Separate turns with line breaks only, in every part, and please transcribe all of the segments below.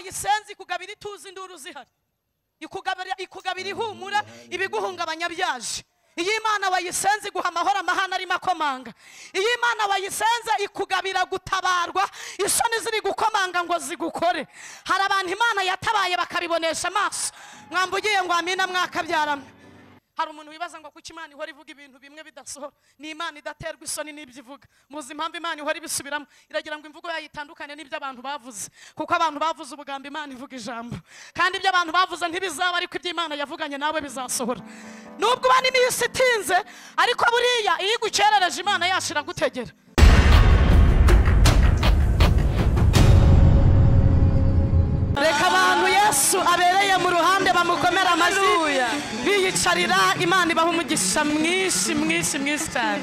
wayisenze ikugabira ituzi induru zihari. Ikugabira ihumura ibiguhungabanya byaje. Iyo imana wayisenze iguha amahoro amahane arimo akomanga. Iyo imana wayisenze ikugabira gutabarwa isoni ziri gukomanga ngo zigukore. Hari abantu imana yatabaye bakabibonesha amaso. Mwamba ugiye ngo amina mwakabyaramwe hari umuntu wibaza ngo kuki imana ihora ivuga ibintu bimwe bidasohora ni imana idaterwa isoni n'ibyo ivuga. Muzi impamvu imana ihora ibisubiramo. Iragira ngo imvugo yayo itandukane n'ibyo abantu bavuze. Kuko abantu bavuze ubugambo imana ivuga ijambo. Kandi ibyo abantu bavuze ntibizaba ariko ibyo imana yavuganye nawe bizasohora. Nubwo uba n'iminsi itinze ariko buriya iyo igukerereje imana yacu iragutegera reka abantu yesu abereye mu ruhande bamukomera amashyi
Haleluya.
biyicarira imana ibaha umugisha mwinshi mwinshi mwinshi cyane.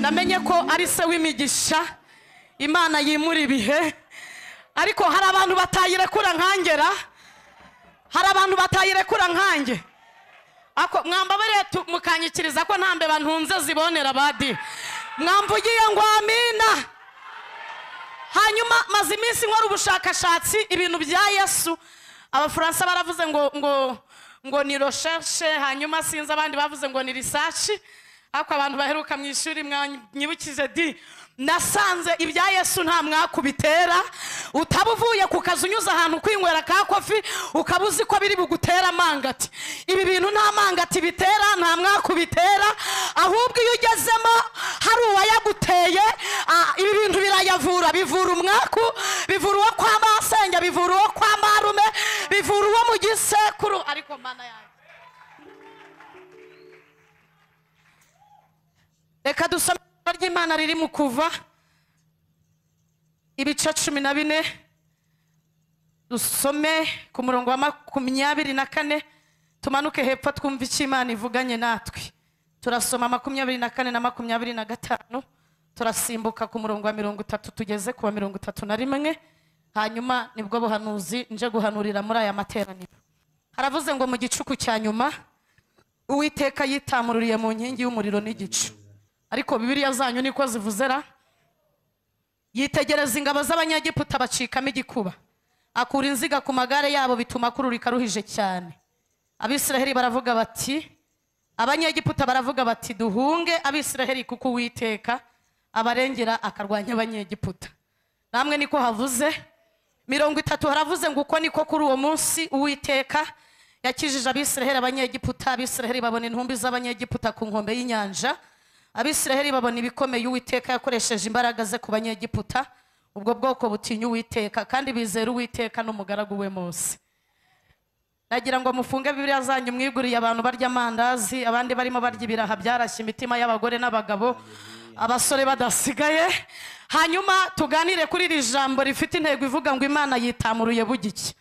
Namenye ko ari se w'imigisha imana yimura ibihe ariko hari abantu batayirekura nkangera hari abantu batayirekura nkange. Ako mwambabarire tu- mukanyikiriza ko nta mbeba ntunze zibonera badi. Mwamvugiye ngo amina. Hanyuma maze iminsi nkora ubushakashatsi ibintu bya yesu. Abafaransa baravuze ngo ngo ngo ni recherche hanyuma sinzi abandi bavuze ngo ni research. Ariko abantu baheruka mu ishuri mwanyibukije di nasanze ibya yesu nta mwaku bitera. Utaba uvuye ku kazi unyuze ahantu kwinywera ka kofi ukaba uzi ko biri bugutera amangati ibi bintu nta mangati bitera nta mwaku bitera. Ahubwo iyo ugezemo hari uwayaguteye. Ah, ibi bintu birayavura. Bivura umwaku bivura uwo kwa masenge bivura uwo kwa marume bivura uwo mu gisekuru. Ariko mana yanjye. Reka dusome ry'imana riri mu kuva ibice cumi na bine dusome ku murongo wa makumyabiri na kane tumanuke hepfo twumve icyo imana ivuganye natwe. Turasoma makumyabiri na kane na makumyabiri na gatanu turasimbuka ku murongo wa mirongo itatu tugeze ku wa mirongo itatu na rimwe hanyuma ni bwo buhanuzi nje guhanurira muri aya materaniro. Haravuze ngo mu gicuku cya nyuma uwiteka yitamururiye mu nkingi y'umuriro n'igicu. Ariko bibiliya zanyu niko zivuzera yitegereza ingabo z'abanyegiputa bacikamo igikuba. Akura inziga ku magare yabo bituma akururika ruhije cyane. Abisiraheli baravuga bati abanyegiputa baravuga bati duhunge abisiraheli kuko uwiteka abarengera akarwanya abanyegiputa namwe niko havuze mirongo itatu haravuze ngo uko niko kuri uwo munsi uwiteka yakijije abisiraheli abanyegiputa abisiraheli babona intumbi z'abanyegiputa ku nkombe y'inyanja. Abisiraheli babona ibikomeye uwiteka yakoresheje imbaraga ze ku banyegiputa ubwo bwoko butinya uwiteka kandi bizera uwiteka n'umugaragu we mose. Nagira ngo mufunge bibiliya zanyu mwiguriye abantu barya amandazi abandi barimo barya ibiraha byarashye imitima y'abagore n'abagabo abasore badasigaye. Hanyuma tuganire kuri iri jambo rifite intego ivuga ngo imana yitamuruye bugicya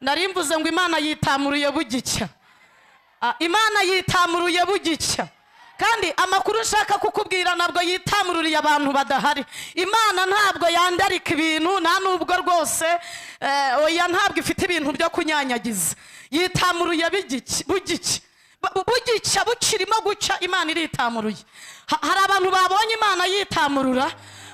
nari mvuze ngo imana yitamuruye bugicya Ah, imana yitamuruye bugicya kandi amakuru nshaka kukubwira ntabwo yitamururiye abantu badahari. Imana ntabwo yandarika ibintu nta nubwo rwose eh, oya ntabwo ifite ibintu byo kunyanyagiza. Yitamuruye bugiki Bu- bugica bukirimo guca imana iritamuruye Ha- hari abantu babonye imana yitamurura?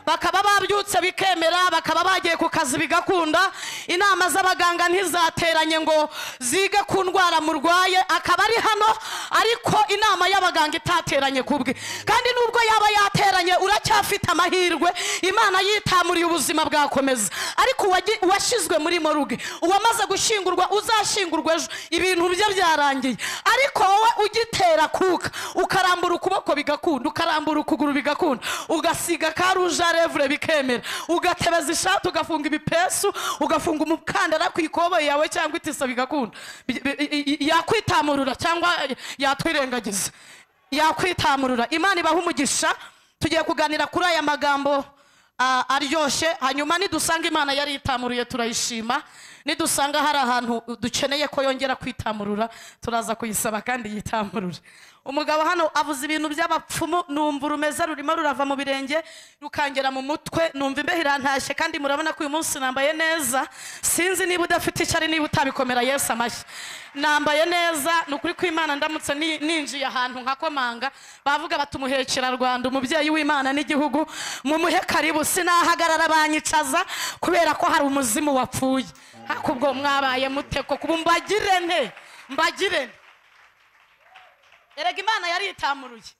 Bakaba babyutse bikemera bakaba bagiye ku kazi bigakunda. Inama z'abaganga ntizateranye ngo zige ku ndwara murwaye akaba ari hano ariko inama y'abaganga itateranye ku bwe kandi nubwo yaba yateranye uracyafite amahirwe imana yitamuriye ubuzima bwakomeza. Ariko uwashyizwe muri moruge uwamaze gushyingurwa uzashyingurwa ejo. Ibintu bye byarangiye. Ariko wowe ugitera kuka ukarambura ukuboko bigakunda ukarambura ukuguru bigakunda ugasiga ka revure bikemera ugatebeza ishati ugafunga ibipesu ugafunga umukandara ku ikoboyi yawe cyangwa itisa bigakunda. Yakwitamurura cyangwa yatwirengagiza. Yakwitamurura. Imana ibaha umugisha. Tugiye kuganira kuri aya magambo aryoshye hanyuma nidusanga imana yari itamuruye turayishima. Nidusanga hari ahantu dukeneye ko yongera kwitamurura. Turaza kuyisaba kandi yitamurure. Umugabo hano avuze ibintu by'abapfumu numva urumeze rurimo rurava mu birenge rukangera mu mutwe numva imbeho irantashye kandi murabona ko uyu munsi nambaye neza. Sinzi niba udafite icyari niba utabikomera yesu amashyi. Nambaye neza ni ukuri kw'imana ndamutse ni- ninjiye ahantu nkakomanga bavuga batumuhekera rwanda umubyeyi w'imana n'igihugu mumuhe karibu. Sinahagarara banyicaza kubera ko hari umuzimu wapfuye. Ariko ubwo mwabaye muteko kuba mbagire nte? Mbagire erega imana yaritamuruye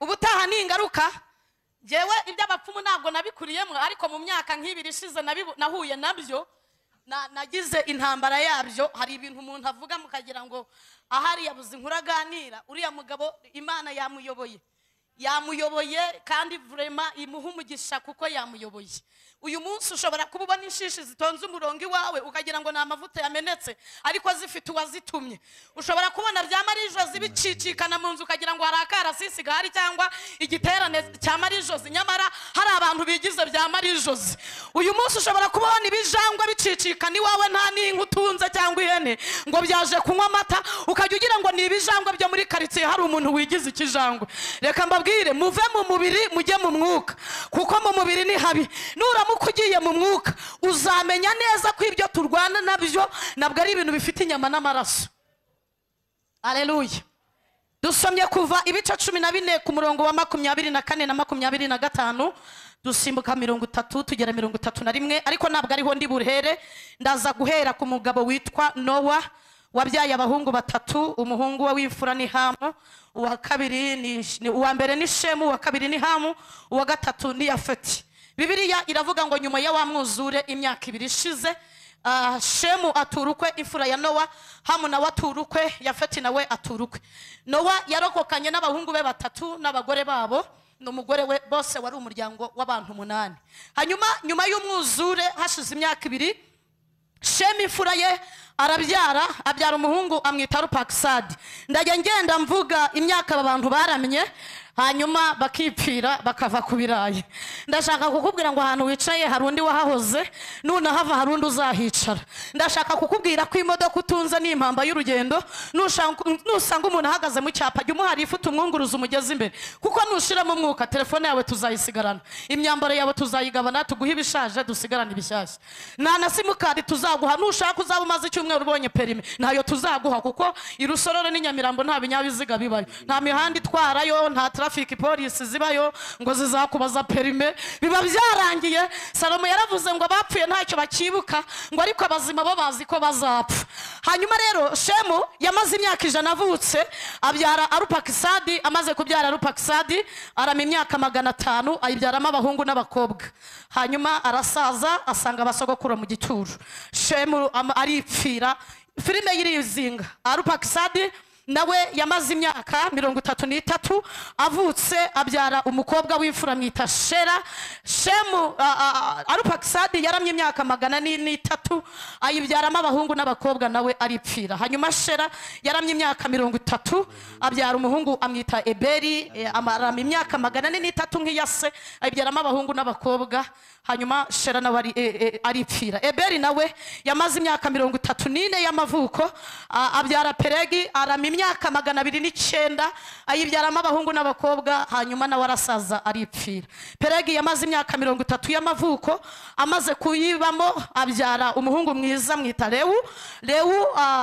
ubutaha ni ingaruka ngewe iby'abapfumu ntabwo nabikuriyemo ariko mu myaka nk'ibiri ishize nahuye na byo na- nagize intambara yabyo. Hari ibintu umuntu avuga mukagira ngo ahari yabuze inkuru aganira uriya mugabo imana yamuyoboye. Yamuyoboye kandi vurema imuha umugisha kuko yamuyoboye. Uyu munsi ushobora kuba ubona inshishi zitonze umurongo iwawe ukagira ngo ni amavuta yamenetse ariko zifite uwazitumye. Ushobora kubona bya marijozi bicicikana mu nzu ukagira ngo hari akarasisi gahari cyangwa igiterane cya marijozi nyamara hari abantu bigize bya marijozi uyu munsi ushobora kubona ibijangwa bicicikana iwawe nta n'inka utunze cyangwa ihene ngo byaje kunywa amata ukajya ugira ngo ni ibijangwa byo muri karitsiye hari umuntu wigize ikijangwe. Reka mbabwire muve mu mubiri mujye mu mwuka. Kuko mu mubiri ni habi. Nuramuka ugiye mu mwuka uzamenya neza ko ibyo turwana na byo ntabwo ari ibintu bifite inyama n'amaraso. Aleluya dusomye kuva ibice cumi na bine ku murongo wa makumyabiri na kane na makumyabiri na gatanu dusimbuka mirongo itatu tugera mirongo itatu na rimwe ariko ntabwo ariho ndi buhere ndaza guhera ku mugabo witwa nowa wabyaye abahungu batatu umuhungu we w'imfura ni hamu uwa kabiri ni- uwa mbere ni shemu uwa kabiri ni hamu uwa gatatu ni yafeti. Bibiliya iravuga ngo nyuma ya wa mwuzure imyaka ibiri ishize ah, shemu atura ukwe imfura ya nowa hamu nawe atura ukwe yafeti nawe atura ukwe nowa yarokokanye n'abahungu be batatu n'abagore babo n'umugore we bose wari umuryango w'abantu umunani hanyuma nyuma y'umwuzure hashize imyaka ibiri shemi imfura ye arabyara abyara umuhungu amwita rupakisadi ndajya ngenda mvuga imyaka aba bantu baramye hanyuma bakipfira bakava ku birayi. Ndashaka kukubwira ngo ahantu wicaye hari undi wahahoze nunahava hari undi uzahicara. Ndashaka kukubwira ko imodoka utunze ni impamba y'urugendo nusanga umuntu ahagaze mu cyapa jya umuhara ifu umwunguruza umugezi imbere. Kuko nushiramo umwuka telefone yawe tuzayisigarana. Imyambaro yawe tuzayigabana tuguhe ibishaje dusigarane ibishyashya nta na simukadi tuzaguha nushaka uzaba umaze icyumweru ubonye perime ntayo tuzaguha kuko i rusororo n'i nyamirambo nta binyabiziga bibayo. Nta mihanda itwarayo nta traffic polisi zibayo ngo zizakubaza perime biba byarangiye. Salomo yaravuze ngo abapfuye ntacyo bakibuka ngo ariko abazima bo bazi ko bazapfa. Hanyuma rero shemu yamaze imyaka ijana avutse abyara arupakisadi amaze kubyara arupakisadi arama imyaka magana atanu ayibyaramo abahungu n'abakobwa. Hanyuma arasaza asanga abasogokuru mu gituro. Shemu aripfira. Filime y'irizinga arupakisadi nawe yamaze imyaka mirongo itatu n'itatu avutse abyara umukobwa w'imfura mwita shera shemu arupakisadi yaramye imyaka magana ni- n'itatu ayibyaramo abahungu n'abakobwa nawe aripfira. Hanyuma shera yaramye imyaka mirongo itatu abyara umuhungu amwita eberi eh, amarama imyaka magana n'itatu nk'iya se ayibyaramo abahungu n'abakobwa. Hanyuma shera nawe eh, eh, aripfira. Eberi nawe yamaze imyaka mirongo itatu n'ine y'amavuko abyara peregi arama imyaka magana abiri n'icyenda ayibyaramo abahungu n'abakobwa hanyuma nawe arasaza aripfira. Peregi yamaze imyaka mirongo itatu y'amavuko amaze kuyibamo abyara umuhungu mwiza mwita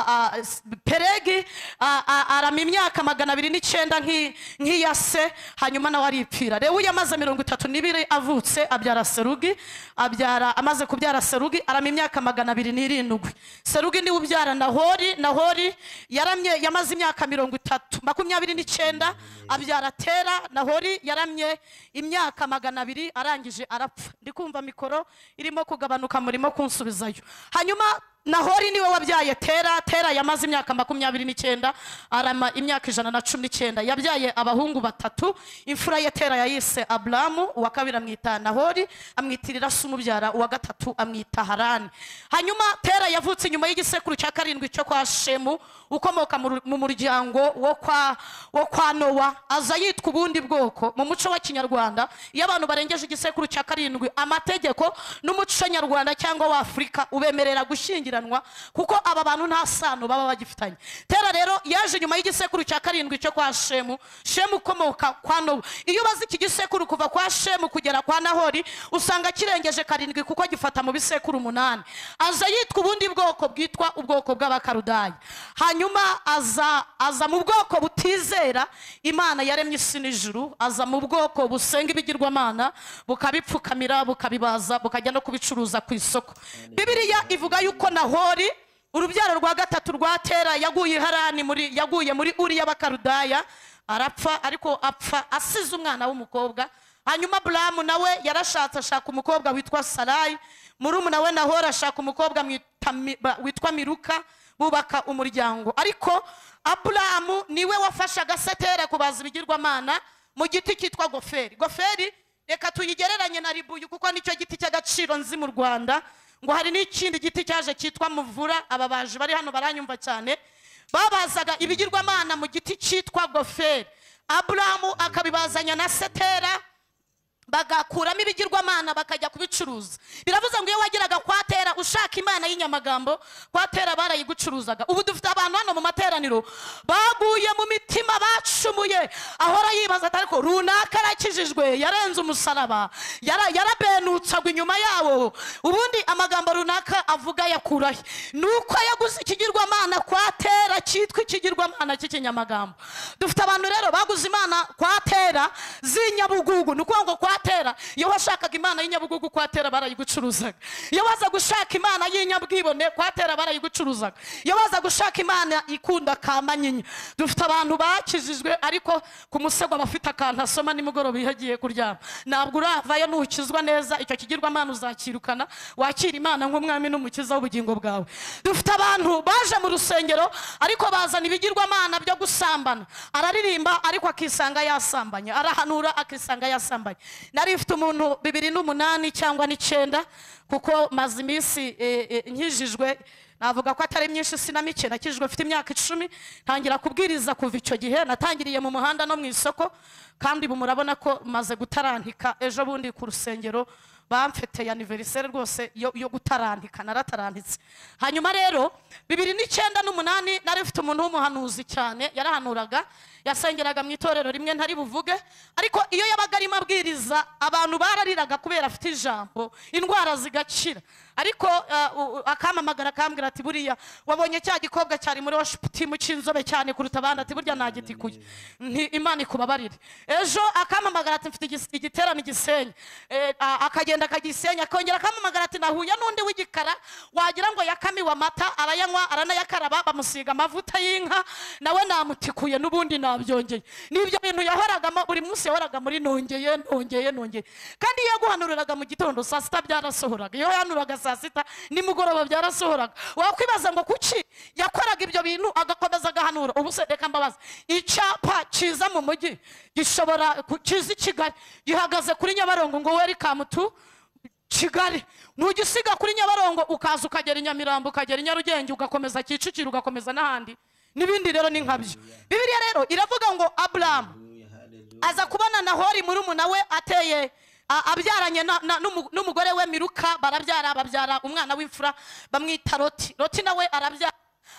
a- s- peregi arama imyaka magana abiri n'icyenda nk'i- nk'iya se hanyuma nawe aripfira. Lewu yamaze mirongo itatu n'ibiri avutse abyara serugi abyara amaze kubyara serugi arama imyaka magana abiri n'irindwi. Serugi ni we ubyara nahori nahori yaramye yamaze imyaka mirongo itatu makumyabiri n'icyenda abyara tera nahori yaramye imyaka magana abiri arangije arapfa. Ndi kumva mikoro irimo kugabanuka murimo kunsubizayo. Hanyuma nahori ni we wabyaye tera tera yamaze imyaka makumyabiri n'icyenda arama imyaka ijana na cumi n'icyenda. Yabyaye abahungu batatu imfura ye tera yayise aburamu uwa kabiri amwita nahori amwitirira se umubyara uwa gatatu amwita harani. Hanyuma tera yavutse inyuma y'igisekuru cya karindwi cyo kwa shemu ukomoka mu muryango wo kwa nowa aza yitwa ubundi bwoko. Mu muco wa kinyarwanda iyo abantu barengeje igisekuru cya karindwi amategeko n'umuco nyarwanda cyangwa wa afurika ubemerera gushyingiranwa kuko aba bantu nta sano baba bagifitanye. Tera rero yaje nyuma y'igisekuru cya karindwi cyo kwa shemu shemu ukomoka kwa nowa. Iyo ubaze iki gisekuru kuva kwa shemu kugera kwa nahori usanga kirengeje karindwi kuko gifata mu bisekuru umunani. Aza yitwa ubundi bwoko bwitwa ubwoko bw'abakarudaya hanyuma aza aza mu bwoko butizera imana yaremye isi n'ijuru aza mu bwoko busenga ibigirwamana bukabipfukamira bukabibaza bukajya no kubicuruza ku isoko. Bibiliya ivuga yuko nahori urubyaro rwa gatatu rwa tera yaguye harani muri yaguye muri uriya bakarudaya arapfa ariko apfa asize umwana w'umukobwa. Hanyuma buramu nawe yarashatse ashaka umukobwa witwa sarayi murumuna we nahora ashaka umukobwa witwa miruka. Bubaka umuryango. Ariko aburamu niwe wafashe agasetera kubaza ibigirwamana mu giti cyitwa goferi. Goferi reka tuyigereranye na ribuyu kuko nicyo giti cy'agaciro nzi mu rwanda ngo hari n'ikindi giti cyaje cyitwa muvura. Ababaji bari hano baranyumva cyane. Babazaga ibigirwamana mu giti cyitwa goferi. Aburamu akabibazanya na setera bagakuramo ibigirwamana bakajya kubicuruza. Biravuze ngo iyo wageraga kwa tera ushaka imana y'inyamagambo kwa tera barayigucuruzaga. Ubu dufite abantu hano mu materaniro baguye mu mitima bacumuye. Ahora yibaza ati ariko runaka arakijijwe yarenze umusaraba yara- yarabenutsaga inyuma yabo. Ubundi amagambo runaka avuga yakurahe? Ni uko yaguze ikigirwamana kwa tera cyitwa ikigirwamana cy'ikinyamagambo dufite abantu rero baguze imana kwa tera z'inyabugugu ni ukuvuga ngo kwa tera iyo washakaga imana y'inyabugugu kwa tera barayigucuruzaga. Iyo waza gushaka imana y'inyabwibone kwa tera barayigucuruzaga. Iyo waza gushaka imana ikunda ka manyinya. Dufite abantu bakijijwe ariko ku musego aba afite akantu asoma nimugoroba iyo agiye kuryama. Ntabwo uravayo nukizwa neza icyo kigirwamana uzakirukana wakira imana nk'umwami n'umukiza w'ubugingo bwawe. Dufite abantu baje mu rusengero ariko bazana ibigirwamana byo gusambana. Araririmba ariko akisanga yasambanye. Arahanura akisanga yasambanye. Nari mfite umuntu bibiri n'umunani cyangwa n'icyenda kuko maze iminsi eh, eh, nkijijwe. Navuga ko atari myinshi si na mike nakijijwe mfite imyaka icumi. Ntangira kubwiriza kuva icyo gihe. Natangiriye mu muhanda no mu isoko kandi ubu murabona ko maze gutarantika ejo bundi ku rusengero bamfeteye aniveriseri rwose yo, gutarantika narataranditse hanyuma rero bibiri n'icyenda n'umunani nari mfite umuntu w'umuhanuzi cyane yarahanuraga yasengeraga mu itorero rimwe ntari buvuge ariko iyo yabaga arimo abwiriza abantu barariraga kubera afite ijambo indwara zigakira. Ariko uh, akampamagara akambwira ati buriya wabonye cya gikobwa cyari muri washiputimu cy'inzobe cyane kuruta abandi? Ati burya nagitikuye imana ikubabarire. Ejo akampamagara ati mfite igiterane gisenyi Eh, akagenda akagisenya akongera akampamagara ati nahuye n'undi w'igikara wagira ngo yakamiwe amata arayanywa aranayakaraba bamusiga amavuta y'inka nawe namutikuye n'ubundi nabyongeye. N'ibyo bintu yahoragamo buri munsi yahoraga muri nongeye nongeye nongeye. Kandi iyo yaguhanuriraga mu gitondo saa sita byarasohoraga. Iyo yahanuraga saa sita nimugoroba byarasohoraga. Wakwibaza ngo kuki yakoraga ibyo bintu agakomeza agahanura. Ubu se reka mbabaza icyapa kiza mu mujyi gishobora kiza i kigali. Gihagaze kuri nyabarongo ngo welcome to kigali. Ntugisiga kuri nyabarongo ukaza ukagera i nyamirambo ukagera i nyarugenge ugakomeza kicukiro ugakomeza n'ahandi. N'ibindi rero ni nkabyo bibiliya rero iravuga ngo aburamu aza kubona nahori murumuna we ateye abyaranye n'umugore we miruka barabyara babyara umwana w'imfura bamwita roti. Roti nawe arabyara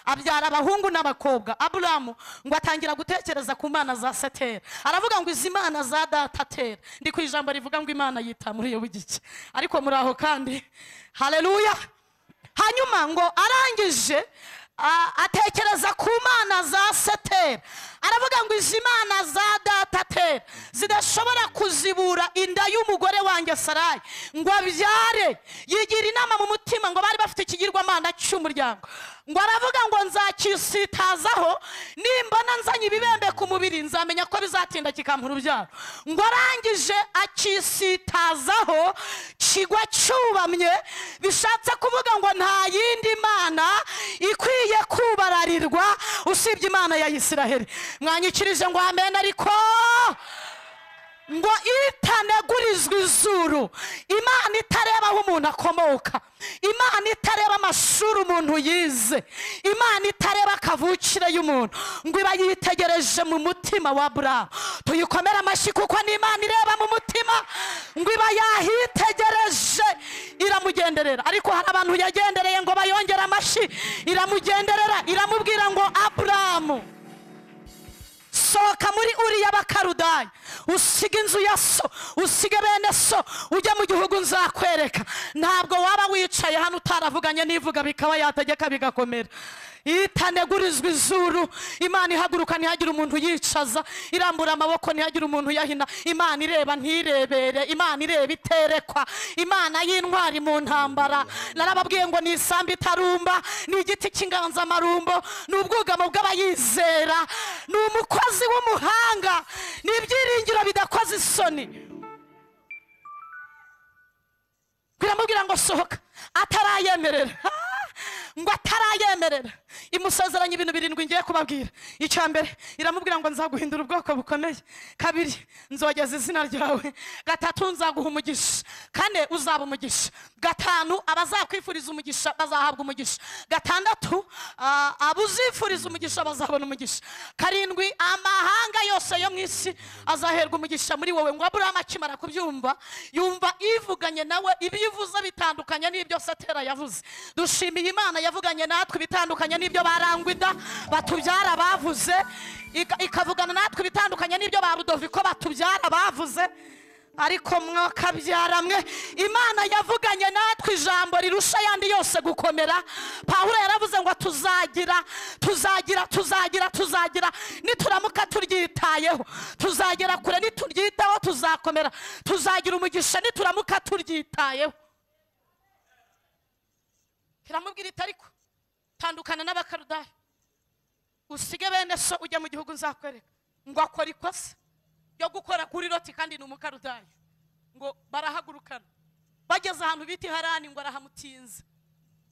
abyara abahungu n'abakobwa. Aburamu ngo atangira gutekereza ku mana za setera aravuga ngo izi mana za data tera ndi ku ijambo rivuga ngo imana yita muri iyo w'igice ariko muri aho kandi haleluya! Hanyuma ngo arangije atekereza ku mana za setera aravuga ngo izi mana za data tera zidashobora kuzibura inda y'umugore wanjye sarayi ngo abyare yigira inama mu mutima ngo bari bafite ikigirwamana cy'umuryango. Ngo aravuga ngo nzakisitazaho nimbona nzanye ibibembe ku mubiri nzamenya ko bizatinda kikampa urubyaro. Ngo arangije akisitazaho kigwa cyubamye bishatse kuvuga ngo nta yindi mana ikwiye kubararirwa usibye imana ya isiraheli. Mwanyikirije ngo amen ariko ngo itanegurizwa izuru. Imana itareba aho umuntu akomoka. Imana itareba amashuri umuntu yize. Imana itareba kavukire y'umuntu. Ngo iba yitegereje mu mutima wa buramu tuyikomere amashyi kuko imana ireba mu mutima. Ngo iba yahitegereje iramugenderera. Ariko hari abantu yagendereye ngo bayongere amashyi. Iramugenderera iramubwira ngo aburamu sohoka muri uriya bakarudaya usiga inzu ya so usige bene so ujya mu gihugu nzakwereka. Ntabwo waba wicaye hano utaravuganye n'ivuga bikaba yategeka bigakomera. Itanegurizwa izuru. Imana ihaguruka ntihagire umuntu yicaza. Irambura amaboko ntihagire umuntu yahina. Imana ireba ntirebere imana ireba iterekwa. Imana y'intwari mu ntambara. Narababwiye ngo ni isambu itarumba ni igiti cy'inganzamarumbo ni ubwugamo bw'abayizera ni umukozi w'umuhanga ni ibyiringiro bidakoze isoni. Biramubwira ngo sohoka. Atarayemerera. Ngo atarayemerera. imusezeranya ibintu birindwi ngiye kubabwira. Icya mbere iramubwira ngo nzaguhindura ubwoko bukomeye. Kabiri nzogeza izina ryawe. Gatatu nzaguha umugisha. Kane uzaba umugisha. Gatanu abazakwifuriza umugisha bazahabwa umugisha. Gatandatu abuzifuriza umugisha bazabona umugisha. Karindwi amahanga yose yo mu isi azaherwa umugisha muri wowe. Ngo aburahamu akimara kubyumva yumva ivuganye nawe ibyo ivuze bitandukanye n'ibyo satera yavuze. Dushimiye imana yavuganye natwe ibitandukanye n'ibyo barangwida batubyara bavuze ika- ikavugana natwe ibitandukanye n'ibyo ba rudoviko batubyara bavuze. Ariko mwakabyara mwe. Imana yavuganye natwe ijambo rirusha ayandi yose gukomera. Pawulo yaravuze ngo tuzagira tuzagira tuzagira tuzagira. Nituramuka turyitayeho. Tuzagera kure nituryitaho tuzakomera. Tuzagira umugisha nituramuka turyitayeho. Iramubwira iti ariko tandukana n'abakarudayi usige bene so ujya mu gihugu nzakwereka ngo akora ikosa ryo gukora kuri loti kandi ni umukarudayi ngo barahagurukana. Bageze ahantu bita iharani ngo arahamutinza.